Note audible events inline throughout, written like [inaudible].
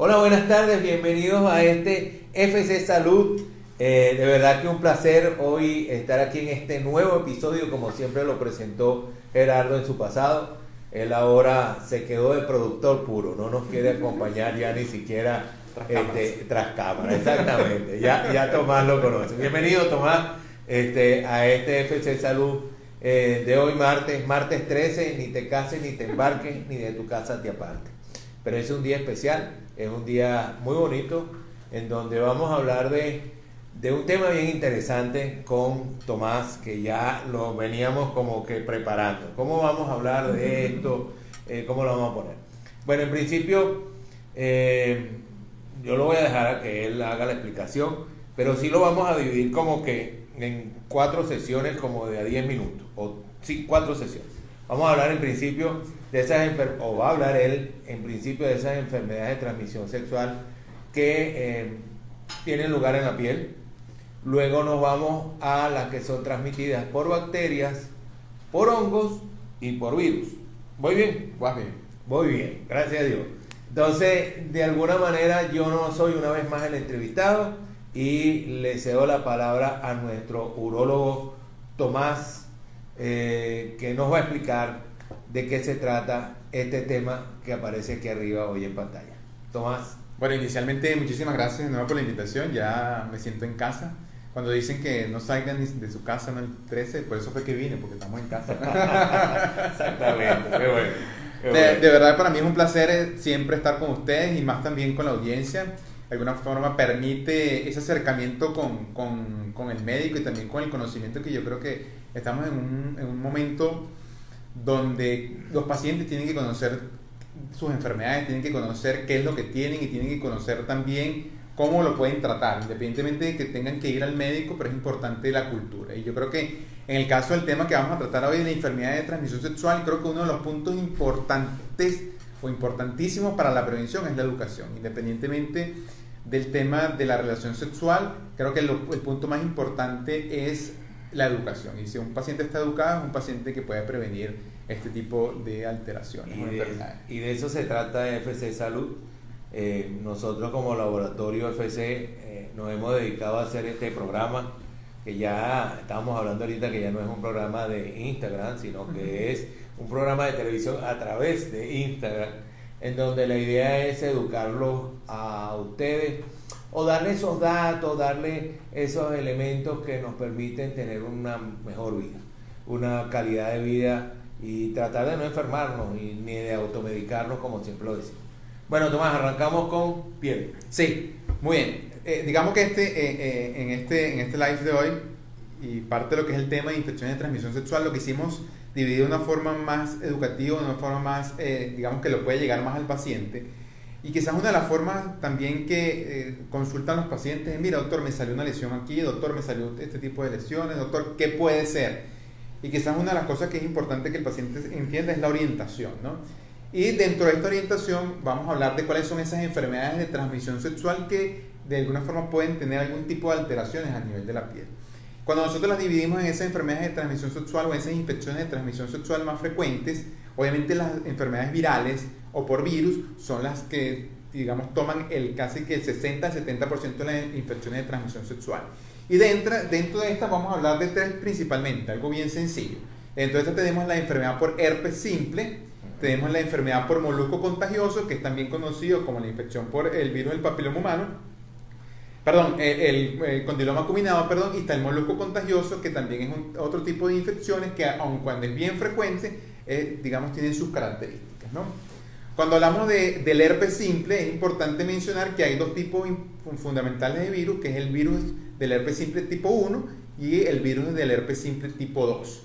Hola, buenas tardes, bienvenidos a este FC Salud. Eh, de verdad que un placer hoy estar aquí en este nuevo episodio, como siempre lo presentó Gerardo en su pasado. Él ahora se quedó de productor puro, no nos quiere acompañar ya ni siquiera este, tras cámara. Exactamente, ya, ya Tomás lo conoce. Bienvenido Tomás este, a este FC Salud eh, de hoy martes, martes 13, ni te cases, ni te embarques, ni de tu casa te aparte. Pero es un día especial, es un día muy bonito, en donde vamos a hablar de, de un tema bien interesante con Tomás, que ya lo veníamos como que preparando. ¿Cómo vamos a hablar de esto? Eh, ¿Cómo lo vamos a poner? Bueno, en principio, eh, yo lo voy a dejar a que él haga la explicación, pero sí lo vamos a dividir como que en cuatro sesiones como de a 10 minutos, o sí, cuatro sesiones. Vamos a hablar en principio de esas o va a hablar él en principio de esas enfermedades de transmisión sexual que eh, tienen lugar en la piel. Luego nos vamos a las que son transmitidas por bacterias, por hongos y por virus. ¿Voy bien? Vas bien. Voy bien, gracias a Dios. Entonces, de alguna manera, yo no soy una vez más el entrevistado y le cedo la palabra a nuestro urólogo Tomás, eh, que nos va a explicar de qué se trata este tema que aparece aquí arriba hoy en pantalla. Tomás. Bueno, inicialmente muchísimas gracias de nuevo por la invitación, ya me siento en casa. Cuando dicen que no salgan de su casa en el 13, por eso fue que vine, porque estamos en casa. [laughs] Exactamente, qué bueno. De, de, verdad para mí es un placer eh, siempre estar con ustedes y más también con la audiencia de alguna forma permite ese acercamiento con, con, con, el médico y también con el conocimiento que yo creo que estamos en un, en un momento donde los pacientes tienen que conocer sus enfermedades, tienen que conocer qué es lo que tienen y tienen que conocer también cómo lo pueden tratar, independientemente de que tengan que ir al médico, pero es importante la cultura. Y yo creo que en el caso del tema que vamos a tratar hoy de la enfermedad de transmisión sexual, creo que uno de los puntos importantes o importantísimos para la prevención es la educación, independientemente del tema de la relación sexual, creo que el, punto más importante es la educación. Y si un paciente está educado, es un paciente que puede prevenir este tipo de alteraciones. Y, de, y de, eso se trata de FC Salud. Eh, nosotros como laboratorio FC eh, nos hemos dedicado a hacer este programa que ya estamos hablando ahorita que ya no es un programa de Instagram, sino que es un programa de televisión a través de Instagram en donde la idea es educarlos a ustedes o darle esos datos, darle esos elementos que nos permiten tener una mejor vida, una calidad de vida y tratar de no enfermarnos y ni de automedicarnos como siempre lo decimos. Bueno, Tomás, arrancamos con piel. Sí, muy bien. Eh, digamos que este, eh, eh, en, este, en este live de hoy y parte de lo que es el tema de infecciones de transmisión sexual, lo que hicimos dividido de una forma más educativa, de una forma más, eh, digamos que lo puede llegar más al paciente. Y quizás una de las formas también que eh, consultan los pacientes es, mira, doctor, me salió una lesión aquí, doctor, me salió este tipo de lesiones, doctor, ¿qué puede ser? Y quizás una de las cosas que es importante que el paciente entienda es la orientación, ¿no? Y dentro de esta orientación vamos a hablar de cuáles son esas enfermedades de transmisión sexual que de alguna forma pueden tener algún tipo de alteraciones a nivel de la piel. Cuando nosotros las dividimos en esas enfermedades de transmisión sexual o esas infecciones de transmisión sexual más frecuentes, obviamente las enfermedades virales o por virus son las que, digamos, toman el casi que el 60-70% de las infecciones de transmisión sexual. Y dentro, dentro de estas vamos a hablar de tres principalmente, algo bien sencillo. Dentro de estas tenemos la enfermedad por herpes simple, tenemos la enfermedad por molusco contagioso, que es también conocido como la infección por el virus del papiloma humano, perdón, eh, el, condiloma combinado, perdón, y está el molusco contagioso, que también es otro tipo de infecciones que, aun cuando es bien frecuente, eh, digamos, tienen sus características, ¿no? Cuando hablamos de, del herpes simple, es importante mencionar que hay dos tipos fundamentales de virus, que es el virus del herpes simple tipo 1 y el virus del herpes simple tipo 2.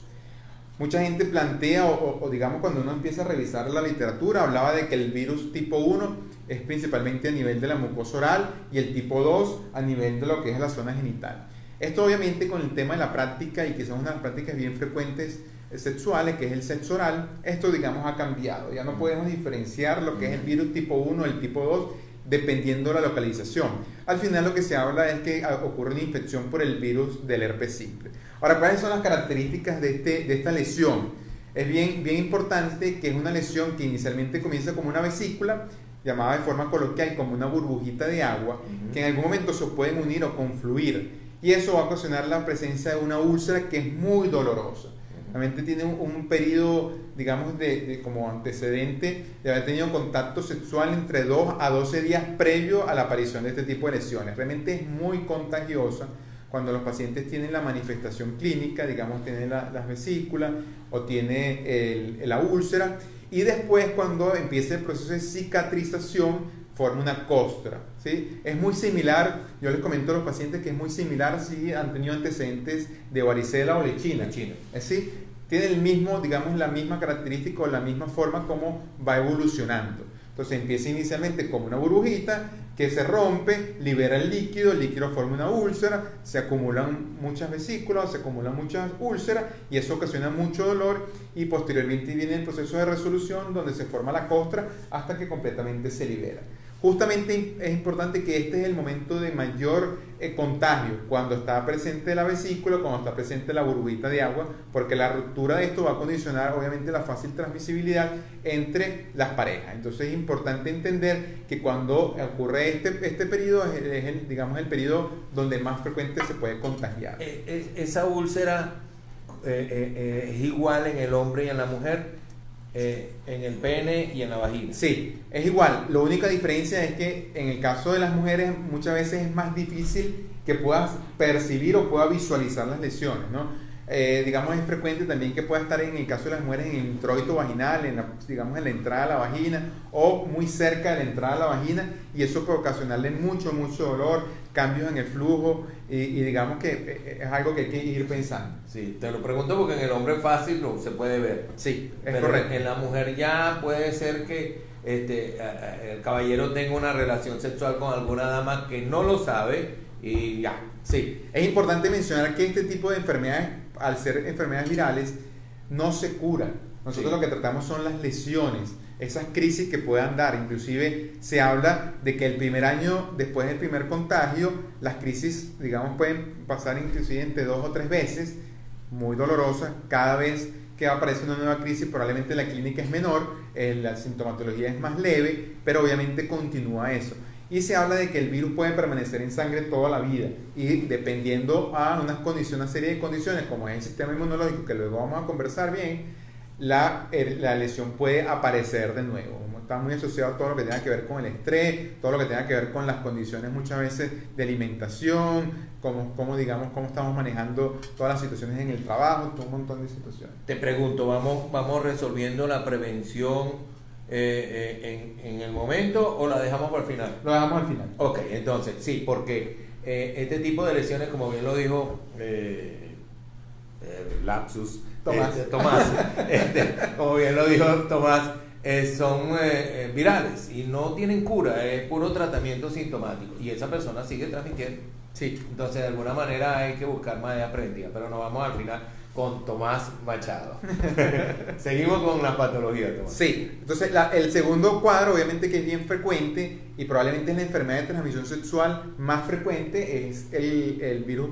Mucha gente plantea, o, digamos cuando uno empieza a revisar la literatura, hablaba de que el virus tipo 1 es principalmente a nivel de la mucosa oral y el tipo 2 a nivel de lo que es la zona genital. Esto obviamente con el tema de la práctica y que son unas prácticas bien frecuentes eh, sexuales, que es el sexo oral, esto digamos ha cambiado. Ya no podemos diferenciar lo que es el virus tipo 1 el tipo 2 dependiendo de la localización. Al final lo que se habla es que ah, ocurre una infección por el virus del herpes simple. Ahora, ¿cuáles son las características de, este, de esta lesión? Es bien, bien importante que es una lesión que inicialmente comienza como una vesícula, llamada de forma coloquial como una burbujita de agua, que en algún momento se pueden unir o confluir. Y eso va a ocasionar la presencia de una úlcera que es muy dolorosa. Realmente tiene un, periodo, digamos, de, como antecedente de haber tenido contacto sexual entre 2 a 12 días previo a la aparición de este tipo de lesiones. Realmente es muy contagiosa cuando los pacientes tienen la manifestación clínica, digamos, tienen las vesículas o tiene la úlcera, y después cuando empieza el proceso de cicatrización, forma una costra. ¿Sí? Es muy similar, yo les comento a los pacientes que es muy similar si han tenido antecedentes de varicela o lechina. lechina. ¿sí? Tiene el mismo, digamos, la misma característica o la misma forma como va evolucionando. Entonces empieza inicialmente como una burbujita que se rompe, libera el líquido, el líquido forma una úlcera, se acumulan muchas vesículas, se acumulan muchas úlceras y eso ocasiona mucho dolor y posteriormente viene el proceso de resolución donde se forma la costra hasta que completamente se libera. Justamente es importante que este es el momento de mayor eh, contagio, cuando está presente la vesícula, cuando está presente la burbujita de agua, porque la ruptura de esto va a condicionar obviamente la fácil transmisibilidad entre las parejas. Entonces es importante entender que cuando ocurre este, este periodo es, el, digamos, el periodo donde más frecuente se puede contagiar. Eh, esa úlcera eh, es igual en el hombre y en la mujer. Eh, en el pene y en la vagina. Sí, es igual. La única diferencia es que en el caso de las mujeres muchas veces es más difícil que puedas percibir o puedas visualizar las lesiones, ¿no? Eh, digamos, es frecuente también que pueda estar en el caso de las mujeres en el introito vaginal, en la, digamos, en la entrada a la vagina o muy cerca de la entrada a la vagina y eso puede ocasionarle mucho, mucho dolor, cambios en el flujo y, digamos que eh, eh, es algo que hay que ir pensando. Sí, te lo pregunto porque en el hombre fácil lo, se puede ver. Sí, es correcto. En la mujer ya puede ser que este, el caballero tenga una relación sexual con alguna dama que no lo sabe y ya. Sí, es importante mencionar que este tipo de enfermedades al ser enfermedades virales, no se curan. Nosotros lo que tratamos son las lesiones, esas crisis que puedan dar. Inclusive se habla de que el primer año después del primer contagio, las crisis, digamos, pueden pasar inclusive entre dos o tres veces, muy dolorosas. Cada vez que aparece una nueva crisis, probablemente la clínica es menor, eh, la sintomatología es más leve, pero obviamente continúa eso y se habla de que el virus puede permanecer en sangre toda la vida y dependiendo a unas condiciones, una serie de condiciones como es el sistema inmunológico que luego vamos a conversar bien, la, la lesión puede aparecer de nuevo. Está muy asociado a todo lo que tenga que ver con el estrés, todo lo que tenga que ver con las condiciones muchas veces de alimentación, cómo, cómo digamos, cómo estamos manejando todas las situaciones en el trabajo, todo un montón de situaciones. Te pregunto, vamos, vamos resolviendo la prevención eh, eh, en, el momento o la dejamos para el final? Lo dejamos al final. Ok, entonces, sí, porque eh, este tipo de lesiones, como bien lo dijo Lapsus, Tomás, este, Tomás [laughs] este, como bien lo dijo Tomás, son virales y no tienen cura, es puro tratamiento sintomático y esa persona sigue transmitiendo. Sí. Entonces, de alguna manera hay que buscar manera preventiva, pero nos vamos al final con Tomás Machado. [laughs] Seguimos con la patología, Tomás. Sí, entonces el segundo cuadro, obviamente que es bien frecuente y probablemente es la enfermedad de transmisión sexual más frecuente, es el, el virus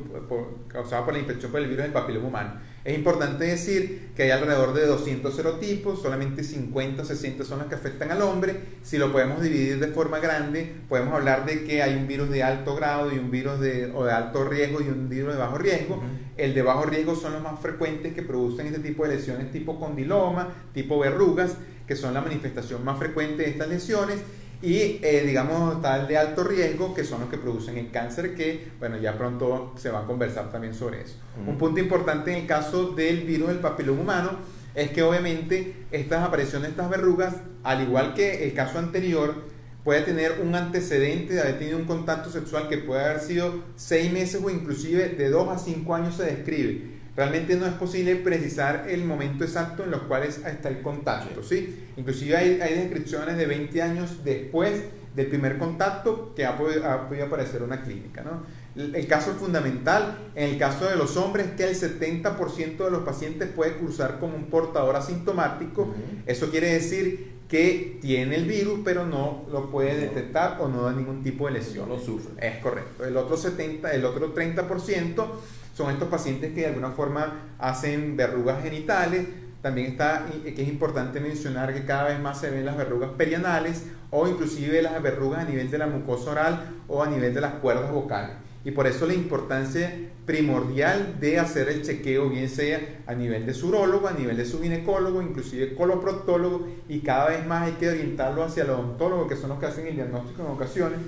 causado por la infección por el virus del papiloma humano. Es importante decir que hay alrededor de 200 serotipos, solamente 50 o 60 son los que afectan al hombre. Si lo podemos dividir de forma grande, podemos hablar de que hay un virus de alto grado y un virus de, o de alto riesgo y un virus de bajo riesgo. El de bajo riesgo son los más frecuentes que producen este tipo de lesiones tipo condiloma, tipo verrugas, que son la manifestación más frecuente de estas lesiones y eh, digamos tal de alto riesgo que son los que producen el cáncer que bueno ya pronto se va a conversar también sobre eso. Un punto importante en el caso del virus del papiloma humano es que obviamente estas apariciones de estas verrugas al igual que el caso anterior puede tener un antecedente de haber tenido un contacto sexual que puede haber sido seis meses o inclusive de dos a cinco años se describe Realmente no es posible precisar el momento exacto en los cuales está el contacto, ¿sí? Inclusive hay, hay descripciones de 20 años después del primer contacto que ha podido, aparecer una clínica, ¿no? El, caso fundamental en el caso de los hombres es que el 70% de los pacientes puede cruzar como un portador asintomático. Eso quiere decir que tiene el virus, pero no lo puede detectar o no da ningún tipo de lesión. No lo sufre. Es correcto. El otro 70, el otro 30% son estos pacientes que de alguna forma hacen verrugas genitales. También está, que es importante mencionar que cada vez más se ven las verrugas perianales o inclusive las verrugas a nivel de la mucosa oral o a nivel de las cuerdas vocales. Y por eso la importancia primordial de hacer el chequeo, bien sea a nivel de su a nivel de su ginecólogo, inclusive coloproctólogo, y cada vez más hay que orientarlo hacia el odontólogo, que son los que hacen el diagnóstico en ocasiones,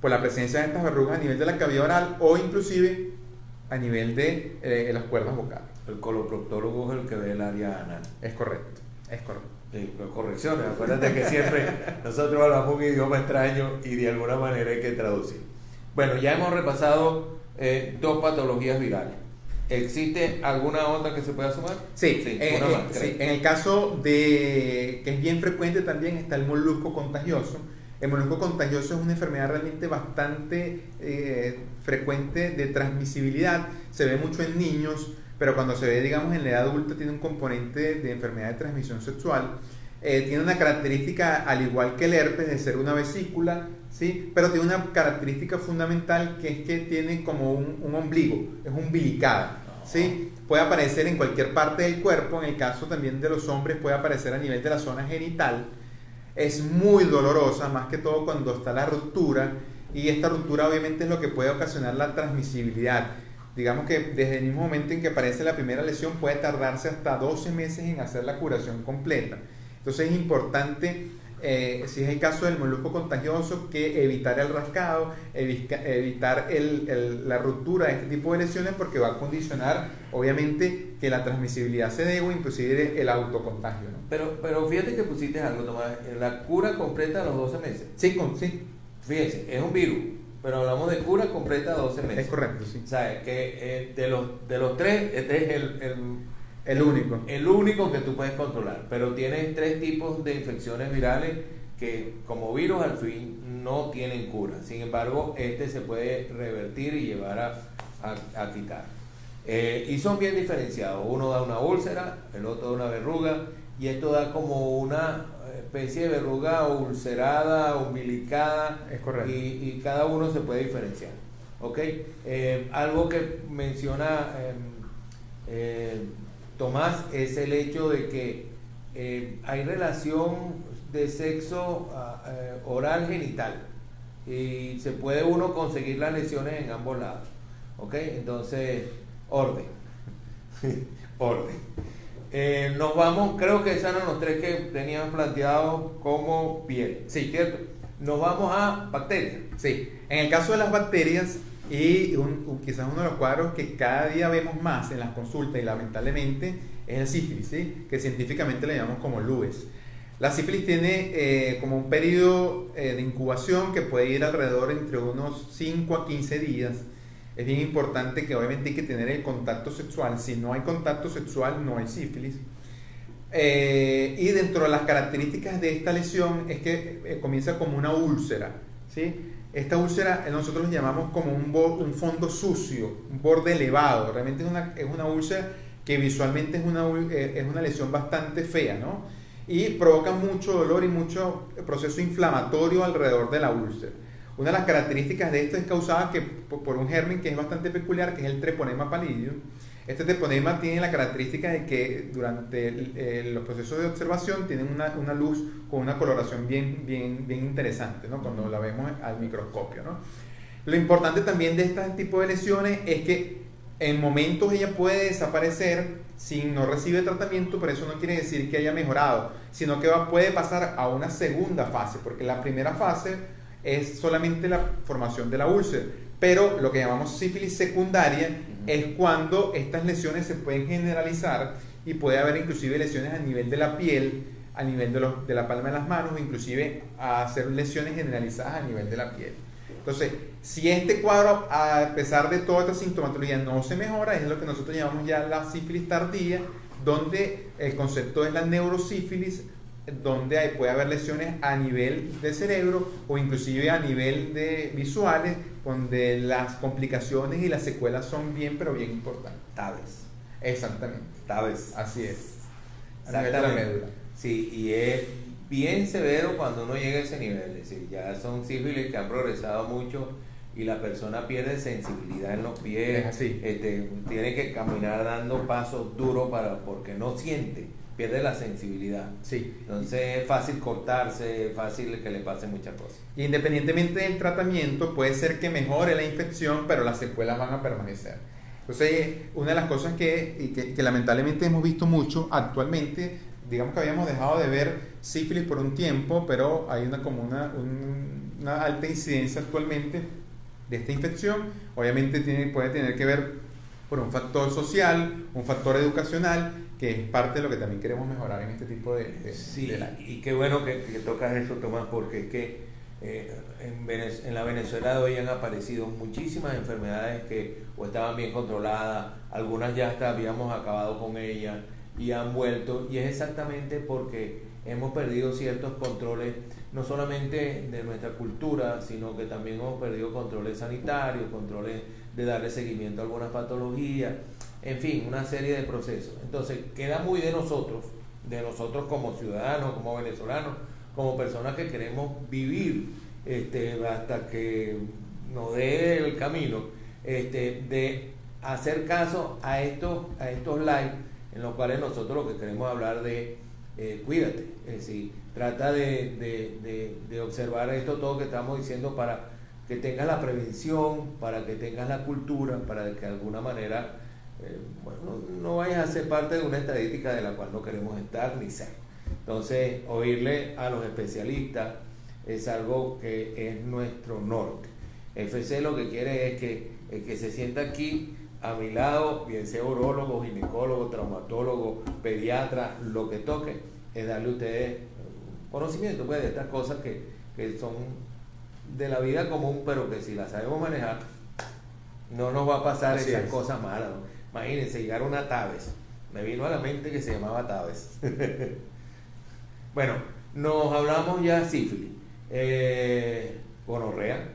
por la presencia de estas verrugas a nivel de la cavidad oral o inclusive a nivel de eh, las cuerdas vocales. El coloproctólogo es el que ve el área anal. Es correcto, es correcto. correcciones, acuérdate que siempre nosotros hablamos un idioma extraño y de alguna manera hay que traducir. Bueno, ya hemos repasado eh, dos patologías virales. ¿Existe alguna onda que se pueda sumar? Sí, sí, eh, sí, en el caso de que es bien frecuente también está el molusco contagioso el molusco contagioso es una enfermedad realmente bastante eh, frecuente de transmisibilidad. Se ve mucho en niños, pero cuando se ve, digamos, en la edad adulta tiene un componente de enfermedad de transmisión sexual. Eh, tiene una característica, al igual que el herpes, de ser una vesícula, ¿sí? pero tiene una característica fundamental que es que tiene como un, ombligo, es umbilicada. ¿sí? Puede aparecer en cualquier parte del cuerpo, en el caso también de los hombres puede aparecer a nivel de la zona genital es muy dolorosa, más que todo cuando está la ruptura, y esta ruptura obviamente es lo que puede ocasionar la transmisibilidad. Digamos que desde el mismo momento en que aparece la primera lesión puede tardarse hasta 12 meses en hacer la curación completa. Entonces es importante eh, si es el caso del molusco contagioso, que evitar el rascado, evitar la ruptura de este tipo de lesiones porque va a condicionar obviamente que la transmisibilidad se dé o inclusive el autocontagio. Pero, pero fíjate que pusiste algo, Tomás, la cura completa a los 12 meses. Sí, con, sí. Fíjense, es un virus, pero hablamos de cura completa a 12 meses. Es correcto, sí. ¿Sabes? Que eh, de, los, de los tres, este es el, el el único. El único que tú puedes controlar. Pero tienes tres tipos de infecciones virales que como virus al fin no tienen cura. Sin embargo, este se puede revertir y llevar a, quitar. Eh, y son bien diferenciados. Uno da una úlcera, el otro da una verruga y esto da como una especie de verruga ulcerada, umbilicada. Es correcto. Y, cada uno se puede diferenciar. ¿Ok? Eh, algo que menciona... Em, eh, Tomás es el hecho de que eh, hay relación de sexo ah, eh, oral genital y se puede uno conseguir las lesiones en ambos lados. ¿Ok? Entonces, orden. [laughs] orden. Eh, nos vamos, creo que esos eran los tres que tenían planteado como piel. Sí, ¿cierto? Nos vamos a bacterias. Sí, en el caso de las bacterias, y quizás uno de los cuadros que cada día vemos más en las consultas y lamentablemente es el sífilis, que científicamente le llamamos como LUES. La sífilis tiene eh, como un periodo eh, de incubación que puede ir alrededor entre unos 5 a 15 días. Es bien importante que obviamente hay que tener el contacto sexual. Si no hay contacto sexual, no hay sífilis. Eh, y dentro de las características de esta lesión es que comienza como una úlcera. ¿sí? Esta úlcera nosotros lo llamamos como un, un fondo sucio, un borde elevado. Realmente es una, es una úlcera que visualmente es una, eh, es una lesión bastante fea, ¿no? Y provoca mucho dolor y mucho proceso inflamatorio alrededor de la úlcera. Una de las características de esto es causada que, por un germen que es bastante peculiar, que es el treponema pallidum este teponema tiene la característica de que durante los procesos de observación tienen una, una, luz con una coloración bien, bien, bien interesante, ¿no? cuando la vemos al microscopio. ¿no? Lo importante también de este tipo de lesiones es que en momentos ella puede desaparecer si no recibe tratamiento, pero eso no quiere decir que haya mejorado, sino que puede pasar a una segunda fase, porque la primera fase es solamente la formación de la úlcera, pero lo que llamamos sífilis secundaria es cuando estas lesiones se pueden generalizar y puede haber inclusive lesiones a nivel de la piel, a nivel de, los, de la palma de las manos, inclusive hacer lesiones generalizadas a nivel de la piel. Entonces, si este cuadro, a pesar de toda esta sintomatología, no se mejora, es lo que nosotros llamamos ya la sífilis tardía, donde el concepto es la neurosífilis, donde puede haber lesiones a nivel de cerebro o inclusive a nivel de visuales, donde las complicaciones y las secuelas son bien, pero bien importantes. Tabes. Exactamente. Tabes. Así es. Médula. Sí, y es bien severo cuando uno llega a ese nivel. Es decir, ya son sífilis que han progresado mucho y la persona pierde sensibilidad en los pies. Es así. Este, tiene que caminar dando pasos duros para, porque no siente pierde la sensibilidad. Sí. Entonces es fácil cortarse, fácil que le pase muchas cosas. Independientemente del tratamiento, puede ser que mejore la infección, pero las secuelas van a permanecer. Entonces, una de las cosas que, que, que lamentablemente hemos visto mucho actualmente, digamos que habíamos dejado de ver sífilis por un tiempo, pero hay una como una, una alta incidencia actualmente de esta infección. Obviamente tiene, puede tener que ver por un factor social, un factor educacional, que es parte de lo que también queremos mejorar en este tipo de... sí, y qué bueno que, tocas eso, Tomás, porque es que eh, en, en, la Venezuela de hoy han aparecido muchísimas enfermedades que o estaban bien controladas, algunas ya hasta habíamos acabado con ellas y han vuelto, y es exactamente porque hemos perdido ciertos controles, no solamente de nuestra cultura, sino que también hemos perdido controles sanitarios, controles de darle seguimiento a algunas patologías, en fin, una serie de procesos. Entonces, queda muy de nosotros, de nosotros como ciudadanos, como venezolanos, como personas que queremos vivir este, hasta que nos dé el camino, este, de hacer caso a estos, a estos live en los cuales nosotros lo que queremos hablar de eh, cuídate, es decir, trata de, de, observar esto todo que estamos diciendo para que tengas la prevención, para que tengas la cultura, para que de alguna manera eh, bueno, no vayas a ser parte de una estadística de la cual no queremos estar ni ser. Entonces, oírle a los especialistas es algo que es nuestro norte. FC lo que quiere es que el que se sienta aquí a mi lado, bien sea urólogo, ginecólogo, traumatólogo, pediatra, lo que toque, es darle a ustedes conocimiento pues, de estas cosas que, que son de la vida común, pero que si las sabemos manejar, no nos va a pasar esas cosas malas. Imagínense, llegar a Taves. Me vino a la mente que se llamaba Taves. [laughs] bueno, nos hablamos ya sífilis. Eh, gonorrea.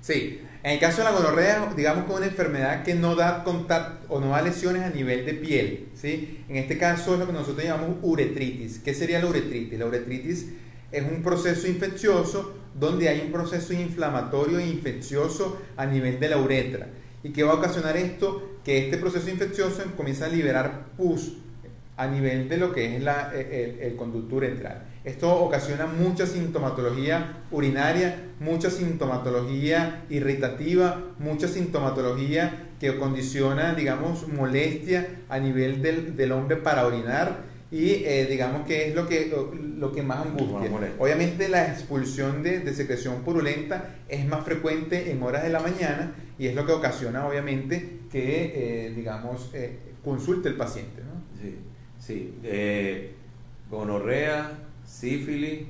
Sí, en el caso de la gonorrea, digamos que es una enfermedad que no da contacto o no da lesiones a nivel de piel. ¿sí? En este caso es lo que nosotros llamamos uretritis. ¿Qué sería la uretritis? La uretritis es un proceso infeccioso donde hay un proceso inflamatorio e infeccioso a nivel de la uretra. ¿Y qué va a ocasionar esto? Que este proceso infeccioso comienza a liberar pus a nivel de lo que es la, el, el conducto uretral. Esto ocasiona mucha sintomatología urinaria, mucha sintomatología irritativa, mucha sintomatología que condiciona, digamos, molestia a nivel del, del hombre para orinar y eh, digamos que es lo que, lo que más angustia. Obviamente la expulsión de, de, secreción purulenta es más frecuente en horas de la mañana y es lo que ocasiona obviamente que, eh, digamos, eh, consulte el paciente. ¿no? Sí, sí. gonorrea, sífilis.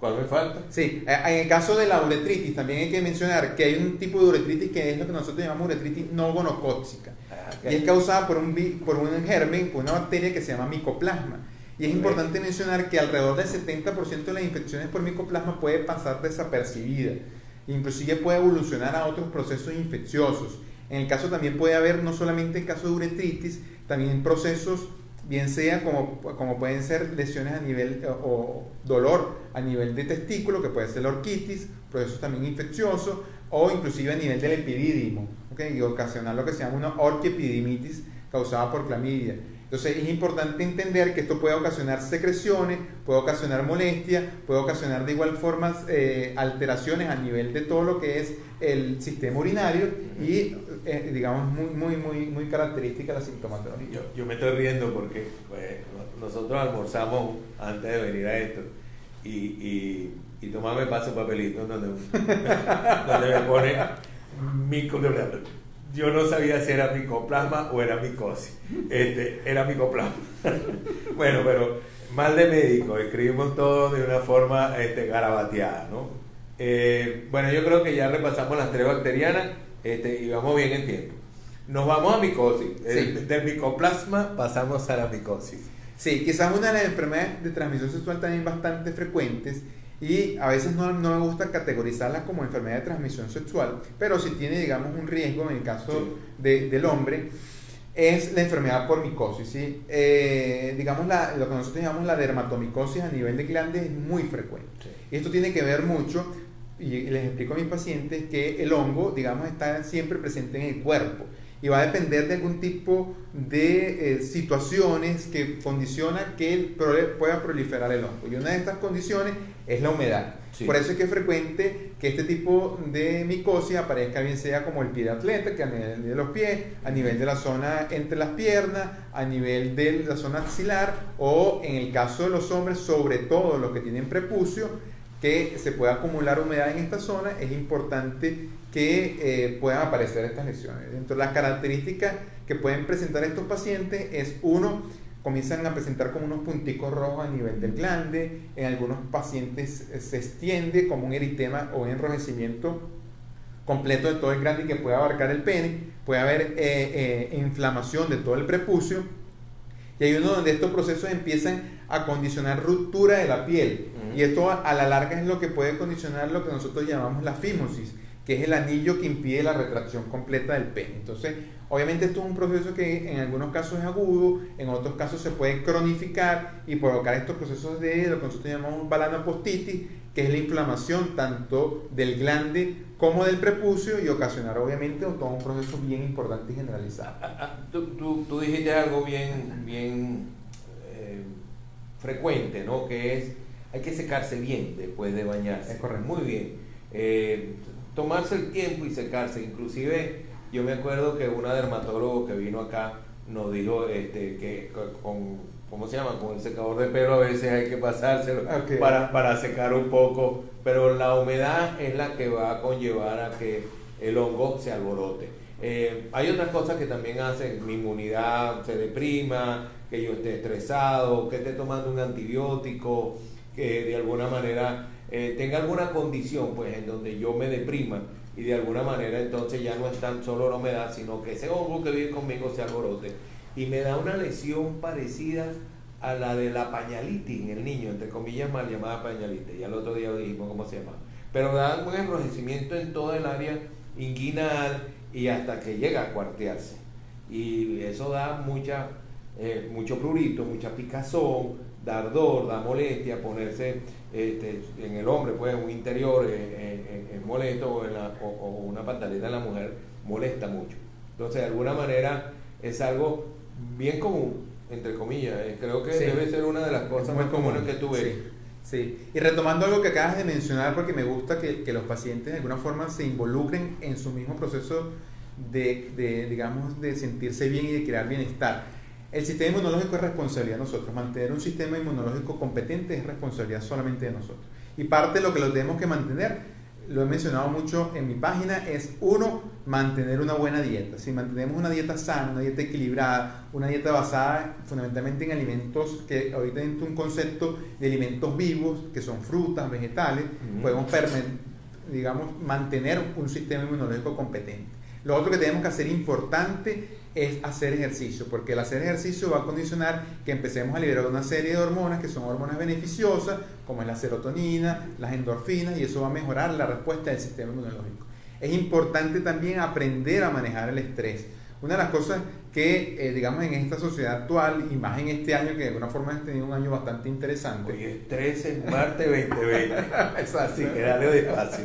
¿Cuál me falta? Sí, eh, en el caso de la uretritis también hay que mencionar que hay un tipo de uretritis que es lo que nosotros llamamos uretritis no gonocóxica. Y es causada por un, por un germen, por una bacteria que se llama micoplasma. Y es importante mencionar que alrededor del 70% de las infecciones por micoplasma puede pasar desapercibida. Inclusive puede evolucionar a otros procesos infecciosos. En el caso también puede haber, no solamente en caso de uretritis, también procesos bien sea como, como pueden ser lesiones a nivel o dolor a nivel de testículo, que puede ser la orquitis, procesos también infecciosos, o inclusive a nivel del epidídimo, ¿okay? y ocasionar lo que se llama una orquiepidimitis causada por clamidia. Entonces es importante entender que esto puede ocasionar secreciones, puede ocasionar molestia, puede ocasionar de igual forma eh, alteraciones a nivel de todo lo que es el sistema urinario y eh, digamos muy muy muy muy característica la sintomatología. Yo, me estoy riendo porque pues, nosotros almorzamos antes de venir a esto y, y, y Tomás me pasa un papelito donde, [laughs] donde me pone micro yo no sabía si era micoplasma o era micosis. Este, era micoplasma. [laughs] bueno, pero mal de médico, escribimos todo de una forma este, garabateada, ¿no? Eh, bueno, yo creo que ya repasamos las tres bacterianas este, y vamos bien en tiempo. Nos vamos a micosis. Eh, del micoplasma pasamos a la micosis. Sí, quizás una de las enfermedades de transmisión sexual también bastante frecuentes y a veces no, no, me gusta categorizarla como enfermedad de transmisión sexual, pero si tiene, digamos, un riesgo en el caso de, del hombre, es la enfermedad por micosis. ¿sí? Eh, digamos, la, lo que nosotros llamamos la dermatomicosis a nivel de glande es muy frecuente. Y esto tiene que ver mucho, y les explico a mis pacientes, que el hongo, digamos, está siempre presente en el cuerpo y va a depender de algún tipo de eh, situaciones que condicionan que el pueda proliferar el hongo. Y una de estas condiciones es la humedad. Por eso es que es frecuente que este tipo de micosis aparezca bien sea como el pie de atleta, que a nivel de los pies, a nivel de la zona entre las piernas, a nivel de la zona axilar o en el caso de los hombres, sobre todo los que tienen prepucio, que se pueda acumular humedad en esta zona, es importante que eh, puedan aparecer estas lesiones. De las características que pueden presentar estos pacientes es uno, comienzan a presentar como unos punticos rojos a nivel del glande, en algunos pacientes se extiende como un eritema o un enrojecimiento completo de todo el glande que puede abarcar el pene, puede haber eh, eh, inflamación de todo el prepucio y hay uno donde estos procesos empiezan a condicionar ruptura de la piel y esto a la larga es lo que puede condicionar lo que nosotros llamamos la fimosis, que es el anillo que impide la retracción completa del pene. Entonces, obviamente esto es un proceso que en algunos casos es agudo, en otros casos se puede cronificar y provocar estos procesos de lo que nosotros llamamos balanopostitis, que es la inflamación tanto del glande como del prepucio y ocasionar obviamente todo un proceso bien importante y generalizado. Ah, ah, tú, dijiste algo bien, bien eh, frecuente, ¿no? Que es, hay que secarse bien después de bañarse. Es correcto. Muy bien. Eh, tomarse el tiempo y secarse. Inclusive yo me acuerdo que una dermatólogo que vino acá nos dijo este, que con, ¿cómo se llama? Con el secador de pelo a veces hay que pasárselo para, para secar un poco, pero la humedad es la que va a conllevar a que el hongo se alborote. Eh, hay otras cosas que también hacen, mi inmunidad se deprima, que yo esté estresado, que esté tomando un antibiótico, que de alguna manera eh, tenga alguna condición pues en donde yo me deprima y de alguna manera entonces ya no es tan solo la humedad, sino que ese hongo que vive conmigo se alborote y me da una lesión parecida a la de la pañalitis en el niño, entre comillas mal llamada pañalitis, y al otro día dijimos cómo se llama, pero da un enrojecimiento en toda el área inguinal y hasta que llega a cuartearse. Y eso da mucha, eh, mucho prurito, mucha picazón, da ardor, da molestia, ponerse este, en el hombre, pues un interior eh, eh, molesto o, en la, o, una pantaleta en la mujer molesta mucho. Entonces, de alguna manera es algo bien común, entre comillas. Creo que debe ser una de las cosas más comunes que tú ves. Sí. y retomando algo que acabas de mencionar, porque me gusta que, que los pacientes de alguna forma se involucren en su mismo proceso de, de, digamos, de sentirse bien y de crear bienestar el sistema inmunológico es responsabilidad de nosotros. Mantener un sistema inmunológico competente es responsabilidad solamente de nosotros. Y parte de lo que lo tenemos que mantener, lo he mencionado mucho en mi página, es uno, mantener una buena dieta. Si mantenemos una dieta sana, una dieta equilibrada, una dieta basada fundamentalmente en alimentos, que ahorita dentro un concepto de alimentos vivos, que son frutas, vegetales, podemos digamos, mantener un sistema inmunológico competente. Lo otro que tenemos que hacer importante es hacer ejercicio, porque el hacer ejercicio va a condicionar que empecemos a liberar una serie de hormonas que son hormonas beneficiosas, como es la serotonina, las endorfinas, y eso va a mejorar la respuesta del sistema inmunológico. Es importante también aprender a manejar el estrés. Una de las cosas que, eh, digamos, en esta sociedad actual, y más en este año, que de alguna forma ha tenido un año bastante interesante. Y estrés en Marte 2020. es [laughs] así, que dale despacio.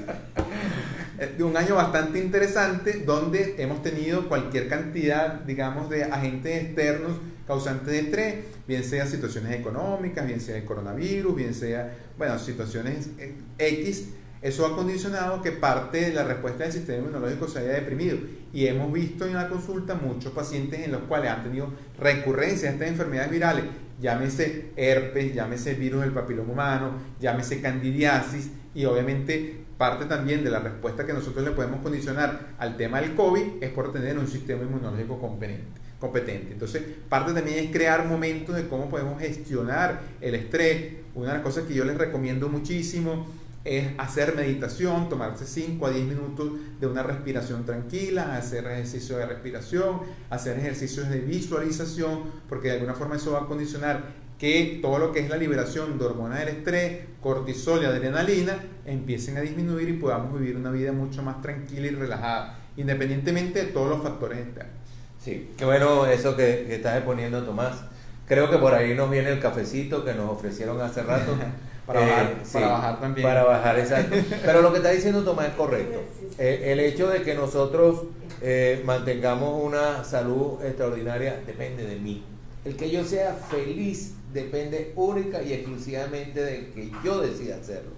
De un año bastante interesante donde hemos tenido cualquier cantidad, digamos, de agentes externos causantes de estrés, bien sea situaciones económicas, bien sea el coronavirus, bien sea, bueno, situaciones eh, X. Eso ha condicionado que parte de la respuesta del sistema inmunológico se haya deprimido. Y hemos visto en la consulta muchos pacientes en los cuales han tenido recurrencia de estas enfermedades virales, llámese herpes, llámese virus del papiloma humano, llámese candidiasis, y obviamente parte también de la respuesta que nosotros le podemos condicionar al tema del COVID es por tener un sistema inmunológico competente. Entonces, parte también es crear momentos de cómo podemos gestionar el estrés. Una de las cosas que yo les recomiendo muchísimo es hacer meditación, tomarse 5 a 10 minutos de una respiración tranquila, hacer ejercicios de respiración, hacer ejercicios de visualización, porque de alguna forma eso va a condicionar que todo lo que es la liberación de hormonas del estrés, cortisol y adrenalina empiecen a disminuir y podamos vivir una vida mucho más tranquila y relajada, independientemente de todos los factores externos. Sí, qué bueno eso que, que estás exponiendo, Tomás. Creo que por ahí nos viene el cafecito que nos ofrecieron hace rato. [laughs] Para, Eh, bajar, sí, para bajar también. Para bajar, exacto. Pero lo que está diciendo Tomás es correcto. Eh, el hecho de que nosotros eh, mantengamos una salud extraordinaria depende de mí. El que yo sea feliz depende única y exclusivamente de que yo decida hacerlo.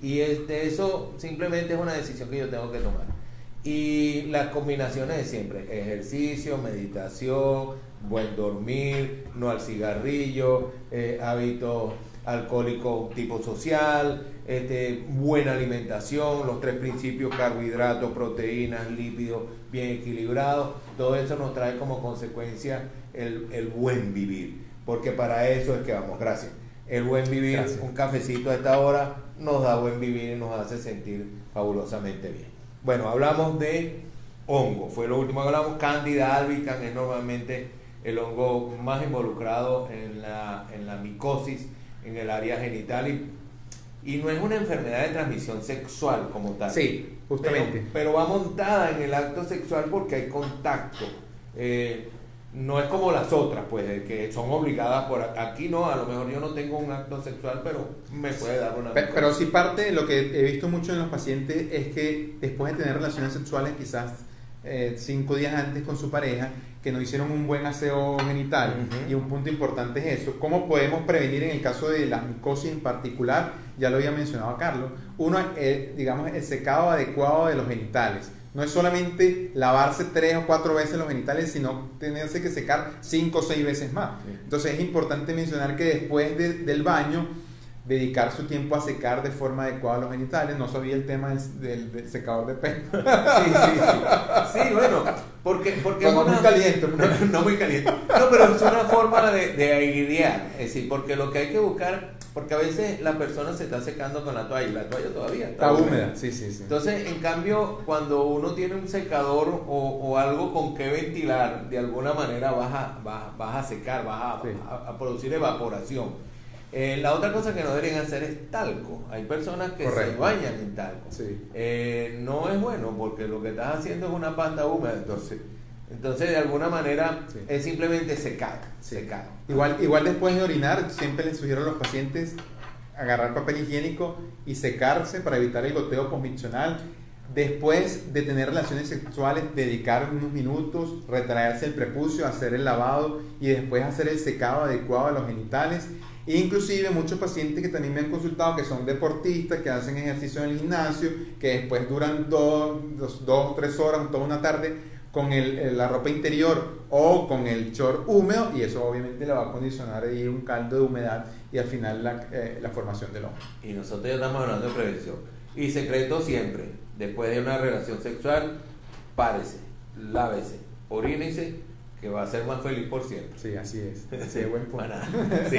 Y eso simplemente es una decisión que yo tengo que tomar. Y las combinaciones de siempre, ejercicio, meditación, buen dormir, no al cigarrillo, eh, hábitos alcohólicos tipo social, este, buena alimentación, los tres principios, carbohidratos, proteínas, lípidos, bien equilibrados, todo eso nos trae como consecuencia el, el buen vivir, porque para eso es que vamos, gracias. El buen vivir, Gracias. un cafecito a esta hora, nos da buen vivir y nos hace sentir fabulosamente bien. Bueno, hablamos de hongo, fue lo último que hablamos. Candida albicans es normalmente el hongo más involucrado en la, en la micosis, en el área genital y, y no es una enfermedad de transmisión sexual como tal. Sí, justamente. Pero, pero va montada en el acto sexual porque hay contacto. Eh, no es como las otras, pues, que son obligadas por aquí no, a lo mejor yo no tengo un acto sexual, pero me puede dar una Pe- Pero sí parte de lo que he visto mucho en los pacientes es que después de tener relaciones sexuales quizás eh, cinco días antes con su pareja, que no hicieron un buen aseo genital y un punto importante es eso. ¿Cómo podemos prevenir en el caso de la micosis en particular? Ya lo había mencionado Carlos. Uno, eh, digamos, el secado adecuado de los genitales. No es solamente lavarse tres o cuatro veces los genitales, sino tenerse que secar cinco o seis veces más. Sí. Entonces es importante mencionar que después de- del baño, dedicar su tiempo a secar de forma adecuada los genitales. No sabía el tema del, del- del secador de pelo. Sí, sí, sí. Sí, bueno, porque, porque es una- muy caliente. No, [laughs] no muy caliente. No, pero es una forma de, de airear. Es decir, porque lo que hay que buscar, porque a veces la persona se está secando con la toalla y la toalla todavía está, Está húmeda. Sí, sí, sí. Entonces, en cambio, cuando uno tiene un secador o, o algo con que ventilar, de alguna manera vas a, vas, vas a secar, vas a, Sí. a- a producir evaporación. Eh, la otra cosa que no deberían hacer es talco. Hay personas que se bañan en talco. Sí. Eh, no es bueno porque lo que estás haciendo es una pasta húmeda, entonces, entonces de alguna manera Sí. es simplemente secar, Sí. secar. Igual, igual después de orinar, siempre les sugiero a los pacientes agarrar papel higiénico y secarse para evitar el goteo posmiccional. Después de tener relaciones sexuales, dedicar unos minutos, retraerse el prepucio, hacer el lavado y después hacer el secado adecuado de los genitales. E inclusive muchos pacientes que también me han consultado que son deportistas, que hacen ejercicio en el gimnasio, que después duran dos, dos, dos tres horas, toda una tarde, con el- la ropa interior o con el short húmedo y eso obviamente le va a condicionar ahí un caldo de humedad y al final la, eh, la formación del hongo. Y nosotros ya estamos hablando de prevención. Y secreto siempre, después de una relación sexual, párese, lávese, orínese, que va a ser más feliz por siempre. Sí, así es. [laughs] Sí, buen punto. Sí.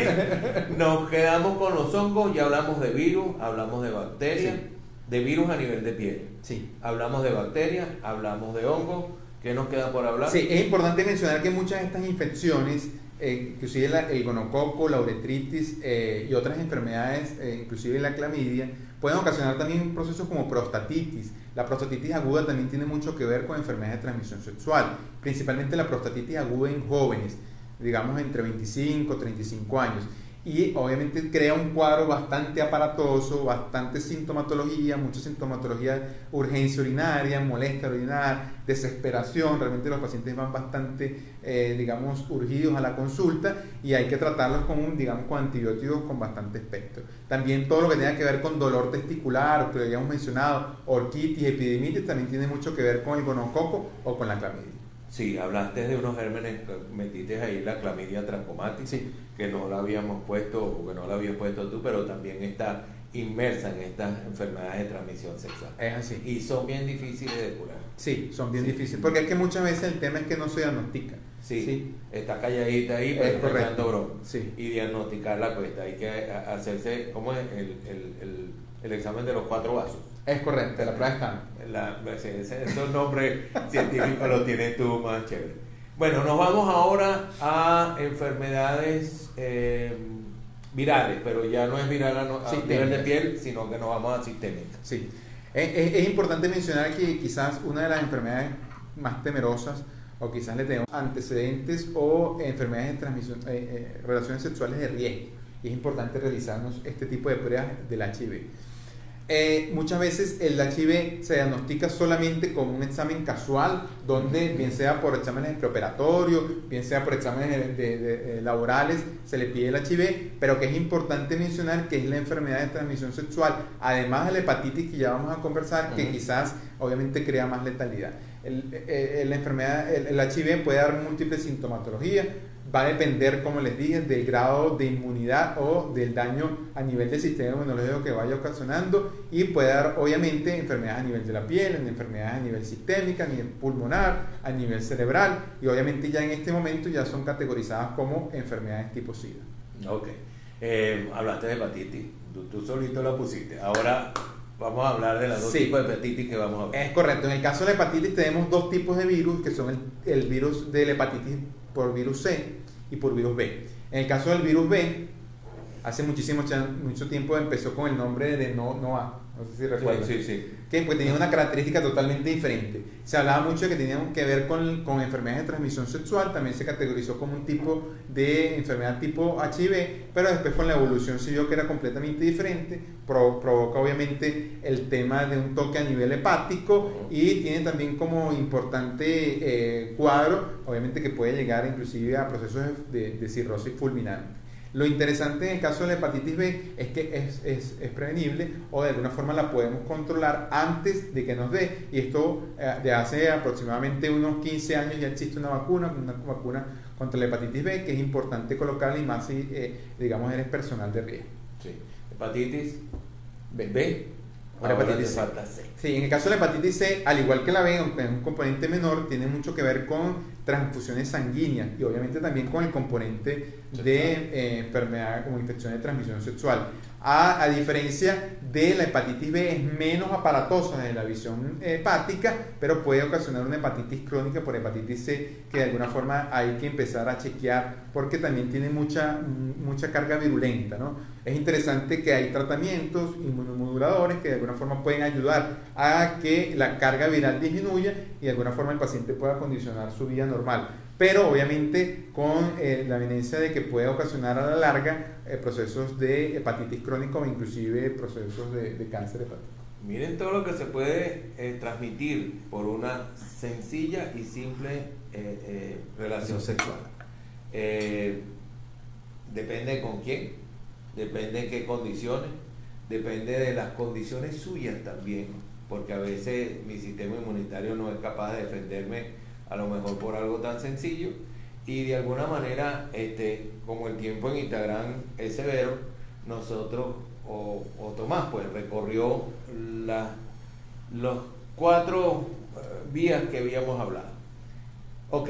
Nos quedamos con los hongos, ya hablamos de virus, hablamos de bacterias, Sí. de virus a nivel de piel. Sí. Hablamos de bacterias, hablamos de hongos. ¿Qué nos queda por hablar? Sí, es importante mencionar que muchas de estas infecciones, eh, inclusive el gonococo, la uretritis eh, y otras enfermedades, eh, inclusive la clamidia, pueden ocasionar también procesos como prostatitis. La prostatitis aguda también tiene mucho que ver con enfermedades de transmisión sexual, principalmente la prostatitis aguda en jóvenes, digamos entre 25 y 35 años. Y obviamente crea un cuadro bastante aparatoso, bastante sintomatología, mucha sintomatología, urgencia urinaria, molestia orinar, desesperación. Realmente los pacientes van bastante, eh, digamos, urgidos a la consulta y hay que tratarlos con, digamos, con antibióticos con bastante espectro. También todo lo que tenga que ver con dolor testicular, que lo habíamos mencionado, orquitis, epidemitis, también tiene mucho que ver con el gonococo o con la clamidia. Sí, hablaste de unos gérmenes, metiste ahí la clamidia trachomatis, Sí. que no la habíamos puesto o que no la habías puesto tú, pero también está inmersa en estas enfermedades de transmisión sexual. Es así. Y son bien difíciles de curar. Sí, son bien Sí. difíciles. Porque es que muchas veces el tema es que no se diagnostica. Sí, Sí. está calladita ahí, Es pero está correcto. broma. Sí. Y diagnosticarla cuesta. Hay que hacerse, ¿cómo es? El, el, el, el examen de los cuatro vasos. Es correcto, la prueba está. La, ese- ese- esos nombres científicos los tienes tú más chévere. Bueno, nos vamos ahora a enfermedades eh, virales, pero ya no es viral a, a nivel de piel, sino que nos vamos a sistémica. Sí. Es, es- es importante mencionar que quizás una de las enfermedades más temerosas o quizás le tenemos antecedentes o enfermedades de transmisión, eh, eh, relaciones sexuales de riesgo. y es importante realizarnos este tipo de pruebas del HIV. Eh, muchas veces el HIV se diagnostica solamente con un examen casual, donde bien sea por exámenes preoperatorios, bien sea por exámenes de, laborales, se le pide el HIV, pero que es importante mencionar que es la enfermedad de transmisión sexual, además de la hepatitis que ya vamos a conversar, que quizás obviamente crea más letalidad. El, eh, la enfermedad, el, el HIV puede dar múltiples sintomatologías, va a depender, como les dije, del grado de inmunidad o del daño a nivel del sistema inmunológico que vaya ocasionando y puede dar, obviamente, enfermedades a nivel de la piel, enfermedades a nivel sistémica, a nivel pulmonar, a nivel cerebral y obviamente ya en este momento ya son categorizadas como enfermedades tipo SIDA. Ok. Eh, hablaste de hepatitis, tú, solito la pusiste. Ahora vamos a hablar de las dos tipos de hepatitis que vamos a ver. Es correcto. En el caso de la hepatitis tenemos dos tipos de virus, que son el, el virus de la hepatitis por virus C y por virus B. En el caso del virus B, hace muchísimo mucho tiempo empezó con el nombre de no, NOA, no sé si recuerdan. Sí, sí, Que pues tenía una característica totalmente diferente. Se hablaba mucho de que tenían que ver con, con, enfermedades de transmisión sexual, también se categorizó como un tipo de enfermedad tipo HIV, pero después con la evolución se vio que era completamente diferente, provoca obviamente el tema de un toque a nivel hepático y tiene también como importante eh, cuadro, obviamente que puede llegar inclusive a procesos de, de cirrosis fulminante. Lo interesante en el caso de la hepatitis B es que es, es, es, prevenible o de alguna forma la podemos controlar antes de que nos dé. Y esto eh, de hace aproximadamente unos 15 años ya existe una vacuna, una vacuna contra la hepatitis B que es importante colocarla y más si, eh, digamos, eres personal de riesgo. Sí. Hepatitis B. B. hepatitis C. Sí, en el caso de la hepatitis C, al igual que la B, aunque es un componente menor, tiene mucho que ver con transfusiones sanguíneas y obviamente también con el componente de eh, enfermedad como infección de transmisión sexual. A, a, diferencia de la hepatitis B, es menos aparatosa en la visión hepática, pero puede ocasionar una hepatitis crónica por hepatitis C, que de alguna forma hay que empezar a chequear porque también tiene mucha, mucha carga virulenta. ¿no? Es interesante que hay tratamientos inmunomoduladores que de alguna forma pueden ayudar a que la carga viral disminuya y de alguna forma el paciente pueda condicionar su vida normal pero obviamente con eh, la evidencia de que puede ocasionar a la larga eh, procesos de hepatitis crónica o inclusive procesos de, cáncer hepático. Miren todo lo que se puede eh, transmitir por una sencilla y simple relación sexual. depende con quién, depende en qué condiciones, depende de las condiciones suyas también, porque a veces mi sistema inmunitario no es capaz de defenderme a lo mejor por algo tan sencillo, y de alguna manera, este, como el tiempo en Instagram es severo, nosotros, o, Tomás, pues recorrió la, los cuatro eh, vías que habíamos hablado. Ok,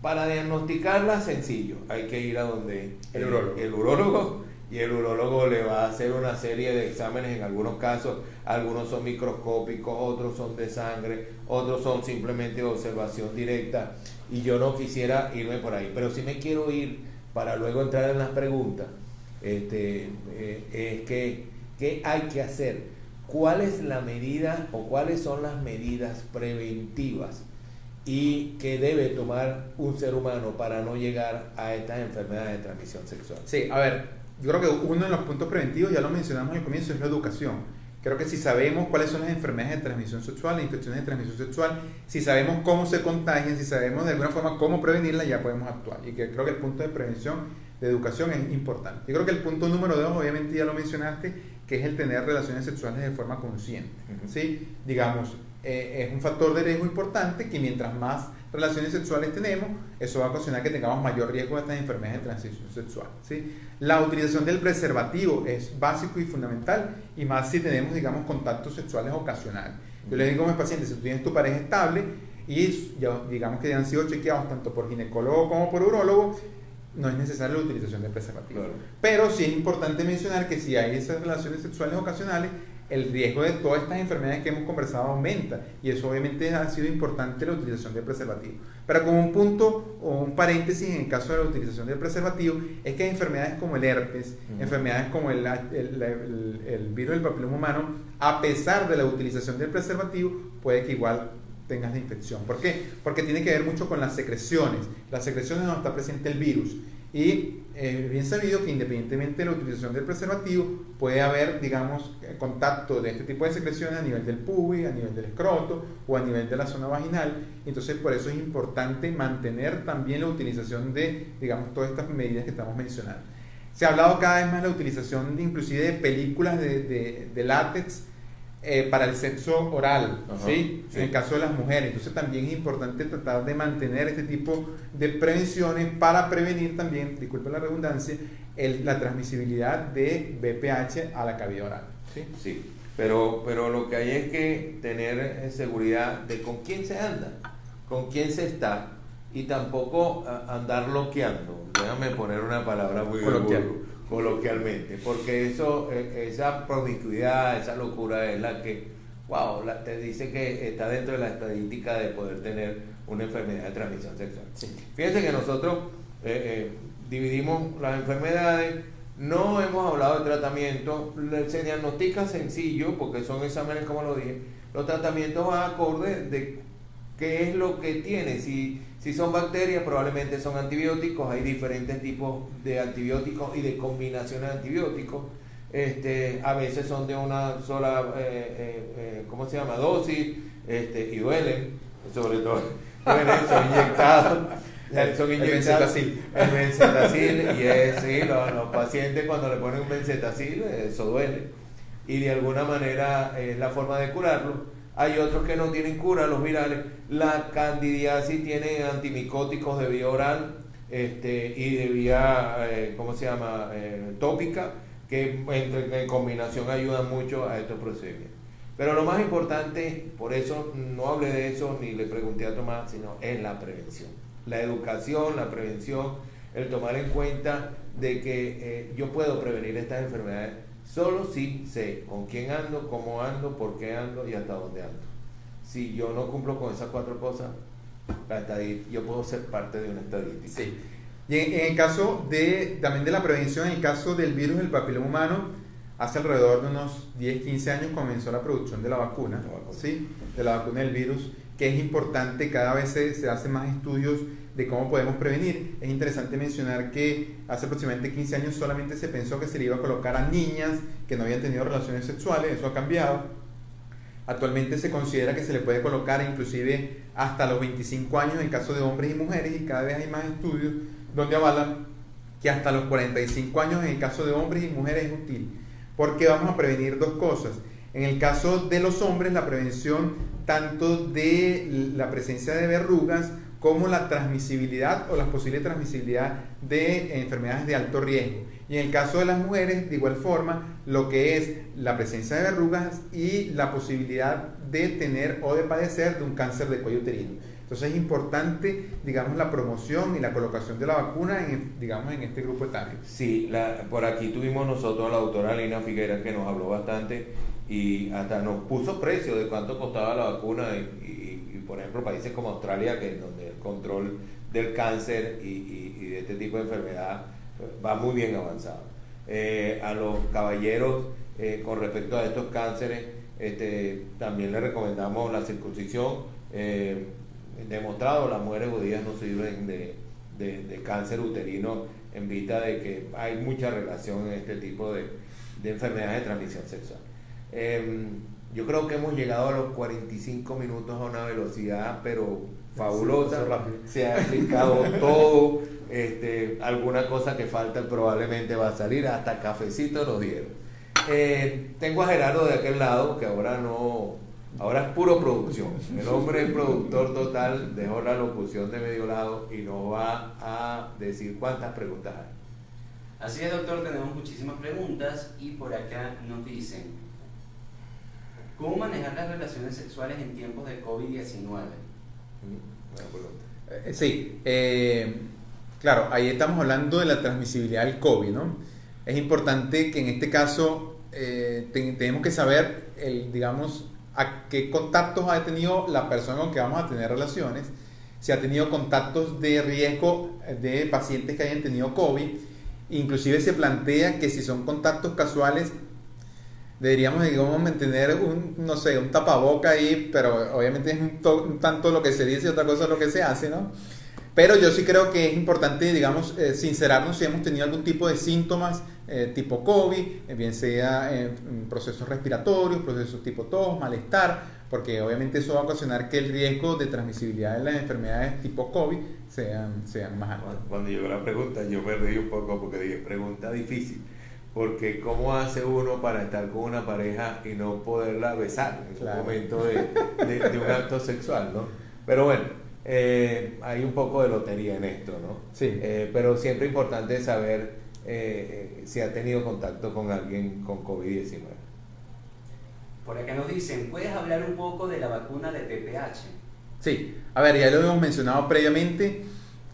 para diagnosticarla sencillo, hay que ir a donde el, urólogo. el urólogo y el urólogo le va a hacer una serie de exámenes, en algunos casos, algunos son microscópicos, otros son de sangre, otros son simplemente observación directa, y yo no quisiera irme por ahí, pero si me quiero ir para luego entrar en las preguntas, este, eh, es que, ¿qué hay que hacer? ¿Cuál es la medida o cuáles son las medidas preventivas y que debe tomar un ser humano para no llegar a estas enfermedades de transmisión sexual? Sí, a ver, yo creo que uno de los puntos preventivos, ya lo mencionamos al comienzo, es la educación. Creo que si sabemos cuáles son las enfermedades de transmisión sexual, las infecciones de transmisión sexual, si sabemos cómo se contagian, si sabemos de alguna forma cómo prevenirlas, ya podemos actuar. Y que creo que el punto de prevención, de educación es importante. Yo creo que el punto número dos, obviamente ya lo mencionaste, que es el tener relaciones sexuales de forma consciente. ¿sí? Digamos, eh, es un factor de riesgo importante que mientras más relaciones sexuales tenemos, eso va a ocasionar que tengamos mayor riesgo de estas enfermedades de transición sexual. ¿sí? La utilización del preservativo es básico y fundamental, y más si tenemos, digamos, contactos sexuales ocasionales. Yo le digo a mis pacientes, si tú tienes tu pareja estable y ya, digamos que ya han sido chequeados tanto por ginecólogo como por urólogo, no es necesaria la utilización del preservativo. Pero sí es importante mencionar que si hay esas relaciones sexuales ocasionales, el riesgo de todas estas enfermedades que hemos conversado aumenta y eso obviamente ha sido importante la utilización del preservativo. Pero como un punto o un paréntesis en el caso de la utilización del preservativo es que hay enfermedades como el herpes, enfermedades como el, el, virus del papiloma humano, a pesar de la utilización del preservativo, puede que igual tengas la infección. ¿Por qué? Porque tiene que ver mucho con las secreciones. Las secreciones donde está presente el virus. Y es bien sabido que independientemente de la utilización del preservativo, puede haber, digamos, contacto de este tipo de secreciones a nivel del pubis, a nivel del escroto o a nivel de la zona vaginal. Entonces, por eso es importante mantener también la utilización de, digamos, todas estas medidas que estamos mencionando. Se ha hablado cada vez más de la utilización de, inclusive de películas de, de, de látex eh, para el sexo oral, ¿sí? En el caso de las mujeres. Entonces también es importante tratar de mantener este tipo de prevenciones para prevenir también, disculpe la redundancia, el, la transmisibilidad de BPH a la cavidad oral. Sí, sí. Pero, pero lo que hay es que tener eh, seguridad de con quién se anda, con quién se está y tampoco andar bloqueando. Déjame poner una palabra muy coloquialmente, porque eso, e, esa promiscuidad, esa locura es la que, wow, te dice que está dentro de la estadística de poder tener una enfermedad de transmisión sexual. Fíjense que nosotros eh, eh, dividimos las enfermedades, no hemos hablado de tratamiento, se diagnostica sencillo, porque son exámenes como lo dije, los tratamientos van acorde de qué es lo que tiene, si si son bacterias, probablemente son antibióticos. Hay diferentes tipos de antibióticos y de combinaciones de antibióticos. Este, a veces son de una sola, eh, eh, eh, ¿cómo se llama? Dosis este, y duelen, sobre todo. [laughs] Duelen, son inyectados. Son inyectados. El bencetacil. y es, sí, los, los, pacientes cuando le ponen un bencetacil, eso duele. Y de alguna manera es la forma de curarlo hay otros que no tienen cura, los virales. La candidiasis tiene antimicóticos de vía oral este, y de vía, eh, ¿cómo se llama?, eh, tópica, que en combinación ayudan mucho a estos procedimientos. Pero lo más importante, por eso no hablé de eso ni le pregunté a Tomás, sino es la prevención. La educación, la prevención, el tomar en cuenta de que eh, yo puedo prevenir estas enfermedades Solo si sé con quién ando, cómo ando, por qué ando y hasta dónde ando. Si yo no cumplo con esas cuatro cosas, yo puedo ser parte de una estadística. Sí. Y en, el caso de, también de la prevención, en el caso del virus del papiloma humano, hace alrededor de unos 10, 15 años comenzó la producción de la vacuna, ¿sí? de la vacuna del virus, que es importante, cada vez se, se hacen más estudios de cómo podemos prevenir. Es interesante mencionar que hace aproximadamente 15 años solamente se pensó que se le iba a colocar a niñas que no habían tenido relaciones sexuales, eso ha cambiado. Actualmente se considera que se le puede colocar inclusive hasta los 25 años en caso de hombres y mujeres y cada vez hay más estudios donde avalan que hasta los 45 años en el caso de hombres y mujeres es útil. Porque vamos a prevenir dos cosas. En el caso de los hombres, la prevención tanto de la presencia de verrugas como la transmisibilidad o la posible transmisibilidad de enfermedades de alto riesgo. Y en el caso de las mujeres, de igual forma, lo que es la presencia de verrugas y la posibilidad de tener o de padecer de un cáncer de cuello uterino. Entonces es importante, digamos, la promoción y la colocación de la vacuna, en, digamos, en este grupo etario. Sí, por aquí tuvimos nosotros a la doctora Lina Figuera que nos habló bastante y hasta nos puso precio de cuánto costaba la vacuna y, por ejemplo, países como Australia, que donde el control del cáncer y, de este tipo de enfermedad pues, va muy bien avanzado. Eh, a los caballeros, eh, con respecto a estos cánceres, este, también les recomendamos la circuncisión. Eh, demostrado, las mujeres judías no sirven de, de, cáncer uterino en vista de que hay mucha relación en este tipo de, de enfermedades de transmisión sexual. Em, yo creo que hemos llegado a los 45 minutos a una velocidad, pero fabulosa. Se ha explicado todo. Este, alguna cosa que falta probablemente va a salir. Hasta cafecito nos dieron. Eh, tengo a Gerardo de aquel lado, que ahora no. Ahora es puro producción. El hombre es productor total, dejó la locución de medio lado y nos va a decir cuántas preguntas hay. Así es, doctor, tenemos muchísimas preguntas y por acá nos dicen, ¿Cómo manejar las relaciones sexuales en tiempos de COVID-19? Eh, sí, eh, claro, ahí estamos hablando de la transmisibilidad del COVID, ¿no? Es importante que en este caso eh, tenemos que saber, el, digamos, a qué contactos ha tenido la persona con que vamos a tener relaciones, si ha tenido contactos de riesgo de pacientes que hayan tenido COVID, inclusive se plantea que si son contactos casuales deberíamos, digamos, mantener un, no sé, un tapaboca ahí, pero obviamente es un, tanto lo que se dice y otra cosa lo que se hace, ¿no? Pero yo sí creo que es importante, digamos, eh, sincerarnos si hemos tenido algún tipo de síntomas eh, tipo COVID, eh, bien sea en procesos respiratorios, procesos tipo tos, malestar, porque obviamente eso va a ocasionar que el riesgo de transmisibilidad de las enfermedades tipo COVID sean, sean más altos. Cuando llegó la pregunta, yo me reí un poco porque dije, pregunta difícil. Porque ¿cómo hace uno para estar con una pareja y no poderla besar en un momento de, de, un acto sexual, ¿no? Pero bueno, eh, hay un poco de lotería en esto, ¿no? Sí. Eh, pero siempre importante saber eh, si ha tenido contacto con alguien con COVID-19. Por acá nos dicen, ¿puedes hablar un poco de la vacuna de PPH? Sí, a ver, ya lo hemos mencionado previamente.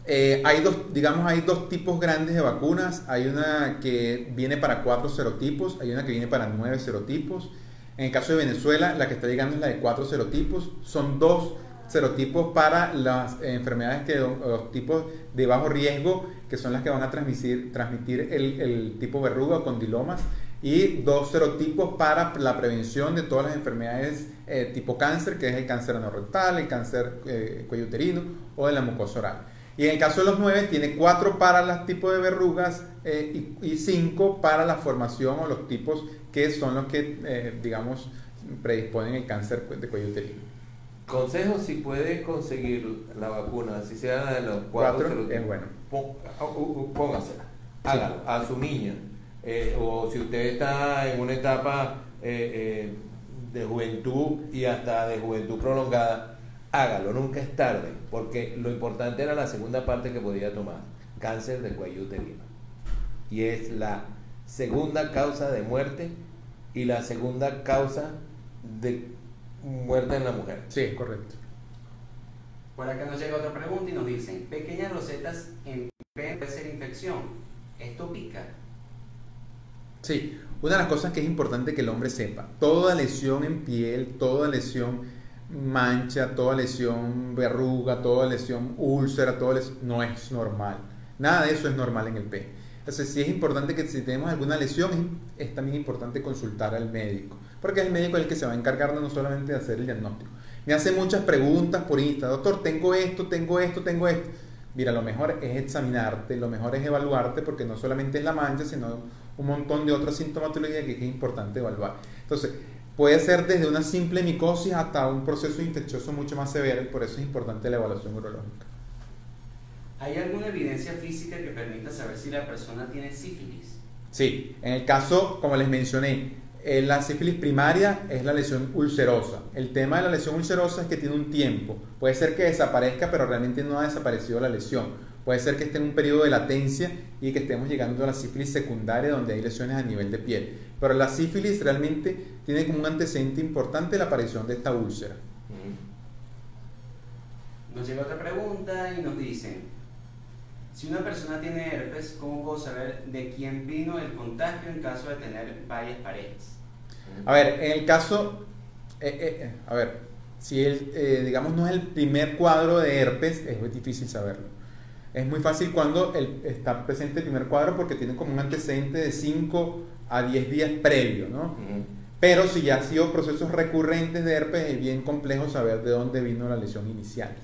Hay dos, digamos, hay dos tipos grandes de vacunas. Hay una que viene para cuatro serotipos, hay una que viene para nueve serotipos. En el caso de Venezuela, la que está llegando es la de cuatro serotipos. Son dos serotipos para las enfermedades que los tipos de bajo riesgo, que son las que van a transmitir, transmitir el, tipo verruga o condilomas, y dos serotipos para la prevención de todas las enfermedades eh, tipo cáncer, que es el cáncer anorrectal, el cáncer eh, cuello uterino o de la mucosa oral. Y en el caso de los nueve, tiene cuatro para los tipos de verrugas eh, y, y, cinco para la formación o los tipos que son los que, digamos, predisponen el cáncer de cuello uterino. Consejo si puede conseguir la vacuna, si sea de los cuatro, es bueno. póngasela, hágalo a su niña. Eh, o si usted está en una etapa eh, eh, de juventud y hasta de juventud prolongada, hágalo, nunca es tarde, porque lo importante era la segunda parte que podía tomar, cáncer de cuello uterino. Y es la segunda causa de muerte y la segunda causa de muerte en la mujer. Sí, correcto. Por acá nos llega otra pregunta y nos dicen, pequeñas rosetas en piel puede ser infección. ¿Esto pica? Sí, una de las cosas que es importante que el hombre sepa, toda lesión en piel, toda lesión mancha, toda lesión verruga, toda lesión úlcera, todo no es normal. Nada de eso es normal en el pez. Entonces, si es importante que si tenemos alguna lesión, es también importante consultar al médico porque es el médico el que se va a encargar no solamente de hacer el diagnóstico. Me hace muchas preguntas por Insta, doctor, tengo esto, tengo esto, tengo esto. Mira, lo mejor es examinarte, lo mejor es evaluarte, porque no solamente es la mancha, sino un montón de otras sintomatologías que es importante evaluar. Entonces, puede ser desde una simple micosis hasta un proceso infeccioso mucho más severo, y por eso es importante la evaluación urológica. ¿Hay alguna evidencia física que permita saber si la persona tiene sífilis? Sí, en el caso, como les mencioné, eh, la sífilis primaria es la lesión ulcerosa. El tema de la lesión ulcerosa es que tiene un tiempo. Puede ser que desaparezca, pero realmente no ha desaparecido la lesión. Puede ser que esté en un periodo de latencia y que estemos llegando a la sífilis secundaria donde hay lesiones a nivel de piel. Pero la sífilis realmente tiene como un antecedente importante la aparición de esta úlcera. Nos llega otra pregunta y nos dicen, si una persona tiene herpes, ¿cómo puedo saber de quién vino el contagio en caso de tener varias parejas? A ver, en el caso, eh, eh, eh, a ver, si el, digamos no es el primer cuadro de herpes, es muy difícil saberlo. Es muy fácil cuando el, está presente el primer cuadro porque tiene como un antecedente de 5 a 10 días previo, ¿no? Pero si ya ha sido procesos recurrentes de herpes, es bien complejo saber de dónde vino la lesión inicial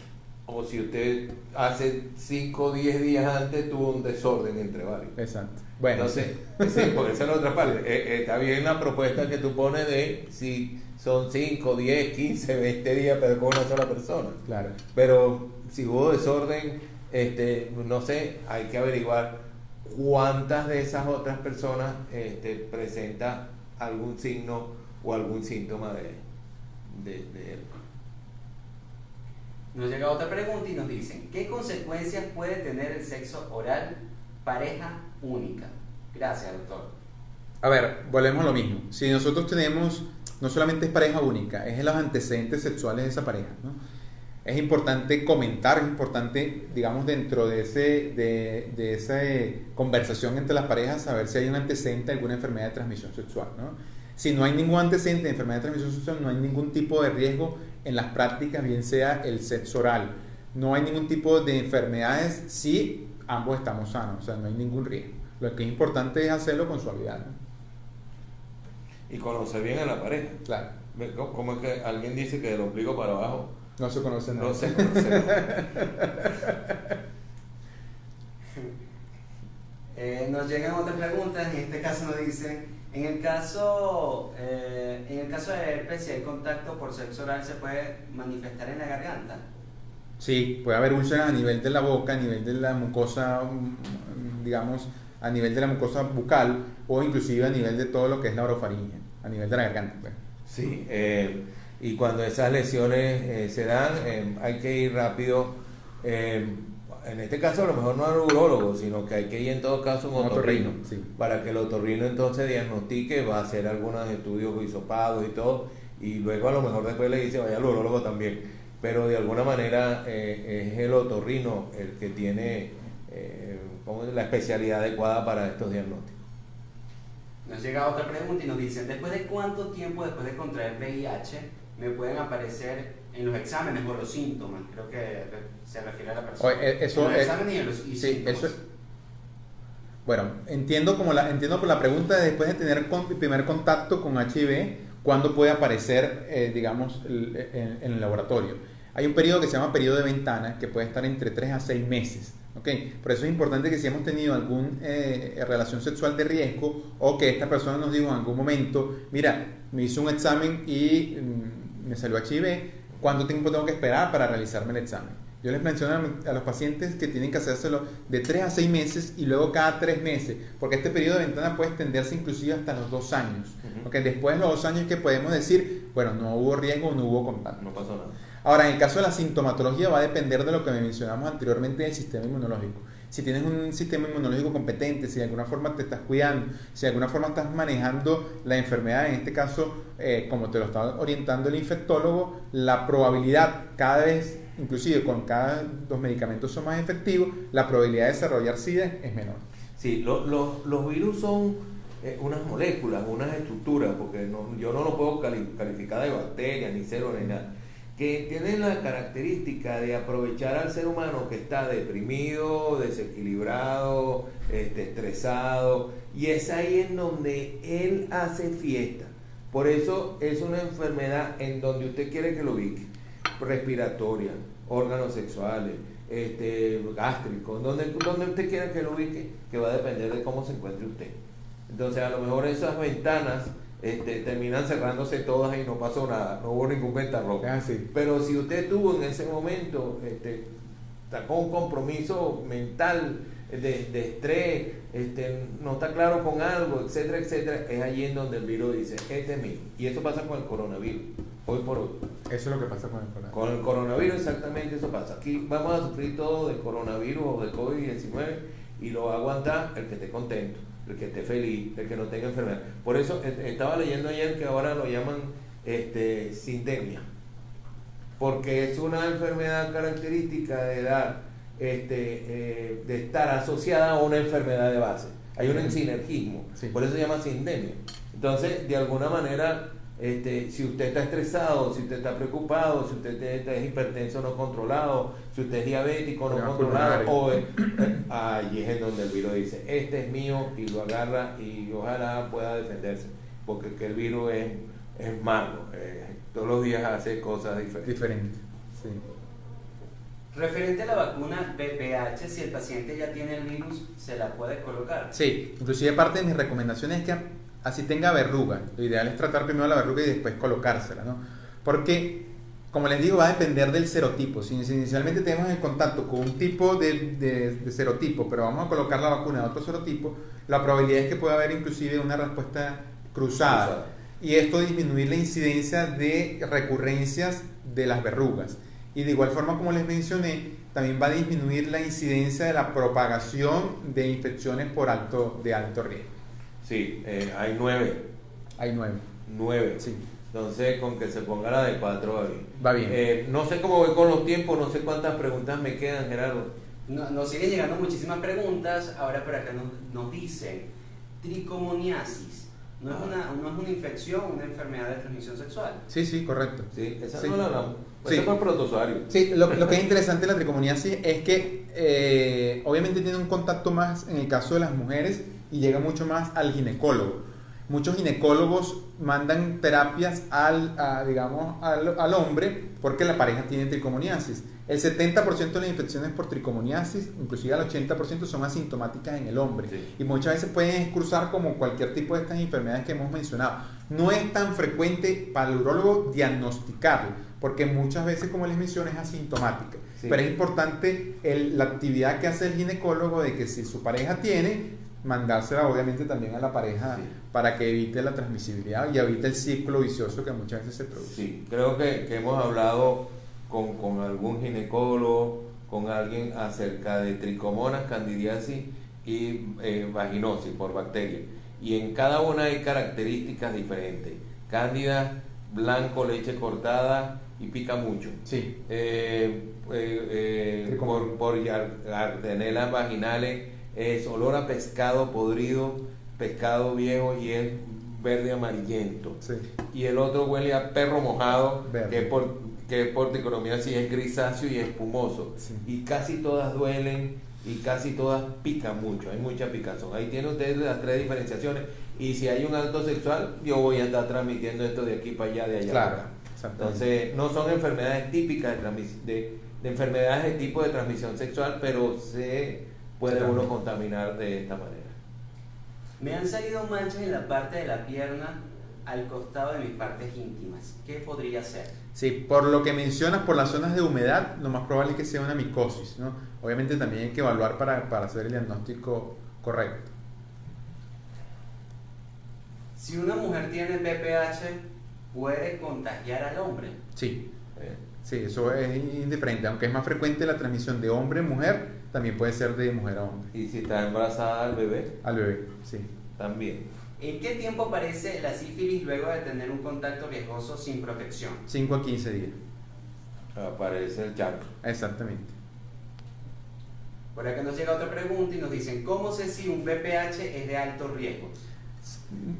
o si usted hace 5 o 10 días antes tuvo un desorden entre varios. Exacto. Bueno, Entonces, sí, porque esa es la otra [laughs] parte. Eh, eh, está bien la propuesta que tú pones de si son 5, 10, 15, 20 días, pero con una sola persona. Claro. Pero si hubo desorden, este, no sé, hay que averiguar cuántas de esas otras personas este, presenta algún signo o algún síntoma de, de, de nos llega otra pregunta y nos dicen, ¿qué consecuencias puede tener el sexo oral pareja única? Gracias, doctor. A ver, volvemos a lo mismo. Si nosotros tenemos, no solamente es pareja única, es los antecedentes sexuales de esa pareja, ¿no? Es importante comentar, es importante, digamos, dentro de, ese, de, de esa conversación entre las parejas, saber si hay un antecedente de alguna enfermedad de transmisión sexual, ¿no? Si no hay ningún antecedente de enfermedad de transmisión sexual, no hay ningún tipo de riesgo en las prácticas, bien sea el sexo oral. No hay ningún tipo de enfermedades si ambos estamos sanos, o sea, no hay ningún riesgo. Lo que es importante es hacerlo con suavidad. Y conocer bien a la pareja. Claro. Como es que alguien dice que del ombligo para abajo No se conoce nada. No se conoce nada. [laughs] Eh, nos llegan otras preguntas, en este caso nos dicen, en el caso, eh, en el caso de herpes, si hay contacto por sexo oral, ¿se puede manifestar en la garganta? Sí, puede haber úlceras a nivel de la boca, a nivel de la mucosa, digamos, a nivel de la mucosa bucal o inclusive a nivel de todo lo que es la orofaringe, a nivel de la garganta. pues. Sí, eh, y cuando esas lesiones eh, se dan, eh, hay que ir rápido. eh, en este caso, a lo mejor no al urólogo, sino que hay que ir en todo caso a un otorrino. otorrino, sí. Para que el otorrino entonces diagnostique, va a hacer algunos estudios hisopados y todo. Y luego a lo mejor después le dice, vaya al urólogo también. Pero de alguna manera eh, es el otorrino el que tiene eh, la especialidad adecuada para estos diagnósticos. Nos llega otra pregunta y nos dicen, ¿después de cuánto tiempo después de contraer VIH me pueden aparecer en los exámenes o los síntomas? Creo que se refiere a la persona. Oye, eh, eso en los es- exámenes y en los y Sí, síntomas. eso es. Bueno, entiendo como la entiendo por la pregunta de después de tener con- primer contacto con HIV, ¿cuándo puede aparecer, eh, digamos, el- en, en el laboratorio? Hay un periodo que se llama periodo de ventana que puede estar entre 3 a 6 meses. ¿ok? Por eso es importante que si hemos tenido alguna relación sexual de riesgo o que esta persona nos dijo en algún momento, mira, me hizo un examen y mm, me salió HIV, ¿cuánto tiempo tengo que esperar para realizarme el examen? Yo les menciono a- los pacientes que tienen que hacérselo de 3 a 6 meses y luego cada 3 meses, porque este periodo de ventana puede extenderse inclusive hasta los 2 años. Porque después de los 2 años que podemos decir, bueno, no hubo riesgo, no hubo contacto. No pasó nada. Ahora, en el caso de la sintomatología va a depender de lo que mencionamos anteriormente del sistema inmunológico. Si tienes un sistema inmunológico competente, si de alguna forma te estás cuidando, si de alguna forma estás manejando la enfermedad, en este caso, eh, como te lo está orientando el infectólogo, la probabilidad cada vez, inclusive con cada los medicamentos son más efectivos, la probabilidad de desarrollar SIDA es menor. Sí, lo- lo- los virus son eh, unas moléculas, unas estructuras, porque no- yo no lo puedo cali- calificar de bacterias, ni cero, ni nada, que tienen la característica de aprovechar al ser humano que está deprimido, desequilibrado, este, estresado, y es ahí en donde él hace fiesta. Por eso es una enfermedad en donde usted quiere que lo ubique, respiratoria, órganos sexuales, este, gástricos, donde, donde usted quiera que lo ubique, que va a depender de cómo se encuentre usted. Entonces a lo mejor esas ventanas este, terminan cerrándose todas y no pasó nada, no hubo ningún ventarrón. Es así. Pero si usted tuvo en ese momento, este, está con un compromiso mental de, de estrés, este, no está claro con algo, etcétera, etcétera, es allí en donde el virus dice, este es mío. Y eso pasa con el coronavirus, hoy por hoy. Eso es lo que pasa con el coronavirus. Con el coronavirus exactamente eso pasa. Aquí vamos a sufrir todo de coronavirus o de COVID-19 y lo va a aguantar el que esté contento, el que esté feliz, el que no tenga enfermedad. Por eso eh, estaba leyendo ayer que ahora lo llaman este, sindemia, porque es una enfermedad característica de edad, este, eh, de estar asociada a una enfermedad de base. Hay un sinergismo, Sí. por eso se llama sindemia. Entonces, de alguna manera, este, si usted está estresado, si usted está preocupado, si usted está- es hipertenso no controlado, si usted es diabético no controlado, o pulmonares. eh, ahí es en donde el virus dice, este es mío y lo agarra y ojalá pueda defenderse, porque que el virus es, es malo, eh, todos los días hace cosas diferentes. Diferente. Sí. Referente a la vacuna BPH, si el paciente ya tiene el virus, ¿se la puede colocar? Sí, inclusive parte de mis recomendaciones es que así tenga verruga. Lo ideal es tratar primero la verruga y después colocársela, ¿no? Porque, como les digo, va a depender del serotipo. Si inicialmente tenemos el contacto con un tipo de, de- de serotipo, pero vamos a colocar la vacuna a otro serotipo, la probabilidad es que pueda haber inclusive una respuesta cruzada. Cruzada. Y esto disminuir la incidencia de recurrencias de las verrugas. Y de igual forma, como les mencioné, también va a disminuir la incidencia de la propagación de infecciones por alto, de alto riesgo. Sí, eh, hay nueve, Hay nueve. nueve. Sí. Entonces, con que se ponga la de cuatro va bien. Va bien. Eh, no sé cómo voy con los tiempos, no sé cuántas preguntas me quedan, Gerardo. No- Nos siguen llegando muchísimas preguntas. Ahora por acá nos, nos dicen tricomoniasis. No es, Ah. una, no es una infección, una enfermedad de transmisión sexual. Sí, sí, correcto. Sí, esa Sí. no la hablamos. Sí. El protozoario. Sí, lo, lo que es interesante de la tricomoniasis es que eh, obviamente tiene un contacto más en el caso de las mujeres y llega mucho más al ginecólogo. muchos ginecólogos mandan terapias al, digamos, al, al, hombre porque la pareja tiene tricomoniasis. El 70% de las infecciones por tricomoniasis, inclusive el 80%, son asintomáticas en el hombre. Y muchas veces pueden cruzar como cualquier tipo de estas enfermedades que hemos mencionado. No es tan frecuente para el urólogo diagnosticarlo, porque muchas veces, como les mencioné, es asintomática. Pero es importante la actividad que hace el ginecólogo de que si su pareja tiene, mandársela obviamente también a la pareja para que evite la transmisibilidad y evite el ciclo vicioso que muchas veces se produce. Sí, creo que, que hemos hablado con, con, algún ginecólogo, con alguien acerca de tricomonas, candidiasis y eh, vaginosis por bacterias. Y en cada una hay características diferentes. Cándida, blanco, leche cortada y pica mucho. Sí. Eh, eh, por, por artenelas vaginales es olor a pescado podrido, pescado viejo y es verde amarillento. Sí. Y el otro huele a perro mojado, que por que por economía sí es grisáceo y espumoso. Y casi todas duelen y casi todas pican mucho, hay mucha picazón. Ahí tiene ustedes las tres diferenciaciones. Y si hay un acto sexual, yo voy a estar transmitiendo esto de aquí para allá, de allá. Claro, Entonces, no son enfermedades típicas de, de, enfermedades de tipo de transmisión sexual, pero se puede uno contaminar de esta manera. Me han salido manchas en la parte de la pierna al costado de mis partes íntimas. ¿Qué podría ser? Sí, por lo que mencionas, por las zonas de humedad, lo más probable es que sea una micosis. ¿no? Obviamente también hay que evaluar para, para hacer el diagnóstico correcto. Si una mujer tiene BPH, ¿puede contagiar al hombre? Sí, sí, eso es indiferente. Aunque es más frecuente la transmisión de hombre a mujer, también puede ser de mujer a hombre. ¿Y si está embarazada al bebé? Al bebé, sí. También. ¿En qué tiempo aparece la sífilis luego de tener un contacto riesgoso sin protección? 5 a 15 días. Aparece el chancro. Exactamente. Por acá nos llega otra pregunta y nos dicen, ¿cómo sé si un BPH es de alto riesgo?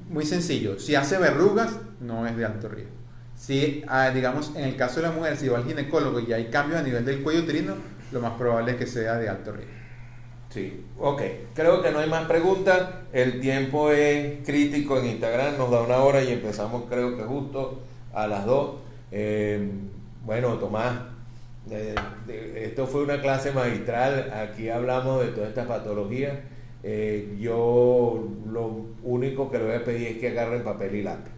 Muy sencillo, si hace verrugas, no es de alto riesgo. Si, ah, digamos, en el caso de la mujer, si va al ginecólogo y hay cambios a nivel del cuello uterino, lo más probable es que sea de alto riesgo. Sí, ok. Creo que no hay más preguntas. El tiempo es crítico en Instagram, nos da una hora y empezamos creo que justo a las dos. Eh, bueno, Tomás, esto fue una clase magistral. Aquí hablamos de todas estas patologías. Eh, yo lo único que le voy a pedir es que agarren papel y lápiz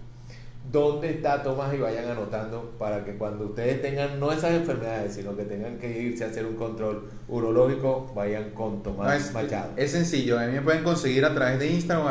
dónde está Tomás y vayan anotando para que cuando ustedes tengan no esas enfermedades, sino que tengan que irse a hacer un control urológico, vayan con Tomás Machado. Es sencillo, a mí me pueden conseguir a través de Instagram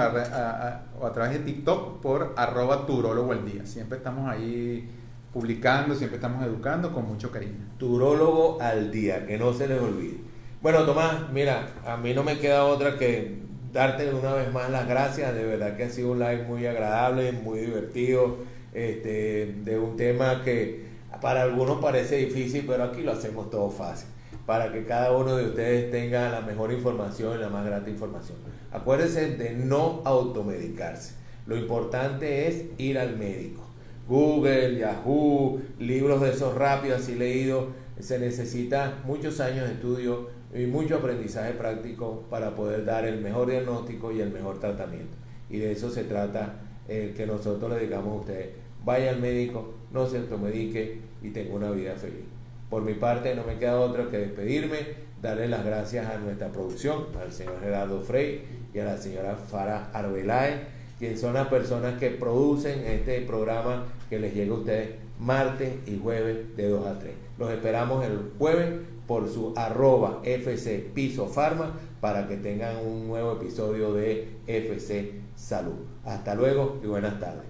o a, través de TikTok por arroba turólogo al día. Siempre estamos ahí publicando, siempre estamos educando con mucho cariño. Turólogo al día, que no se les olvide. Bueno, Tomás, mira, a mí no me queda otra que darte una vez más las gracias, de verdad que ha sido un live muy agradable, muy divertido, este, de un tema que para algunos parece difícil, pero aquí lo hacemos todo fácil, para que cada uno de ustedes tenga la mejor información y la más grata información. Acuérdense de no automedicarse, lo importante es ir al médico. Google, Yahoo, libros de esos rápidos así leídos, se necesita muchos años de estudio y mucho aprendizaje práctico para poder dar el mejor diagnóstico y el mejor tratamiento. Y de eso se trata el que nosotros le digamos a usted, vaya al médico, no se automedique y tenga una vida feliz. Por mi parte no me queda otra que despedirme, darle las gracias a nuestra producción, al señor Gerardo Frey y a la señora Fara Arbeláez, quienes son las personas que producen este programa que les llega a ustedes martes y jueves de 2 a 3. Los esperamos el jueves por su arroba FC Piso Farma para que tengan un nuevo episodio de FC Salud. Hasta luego y buenas tardes.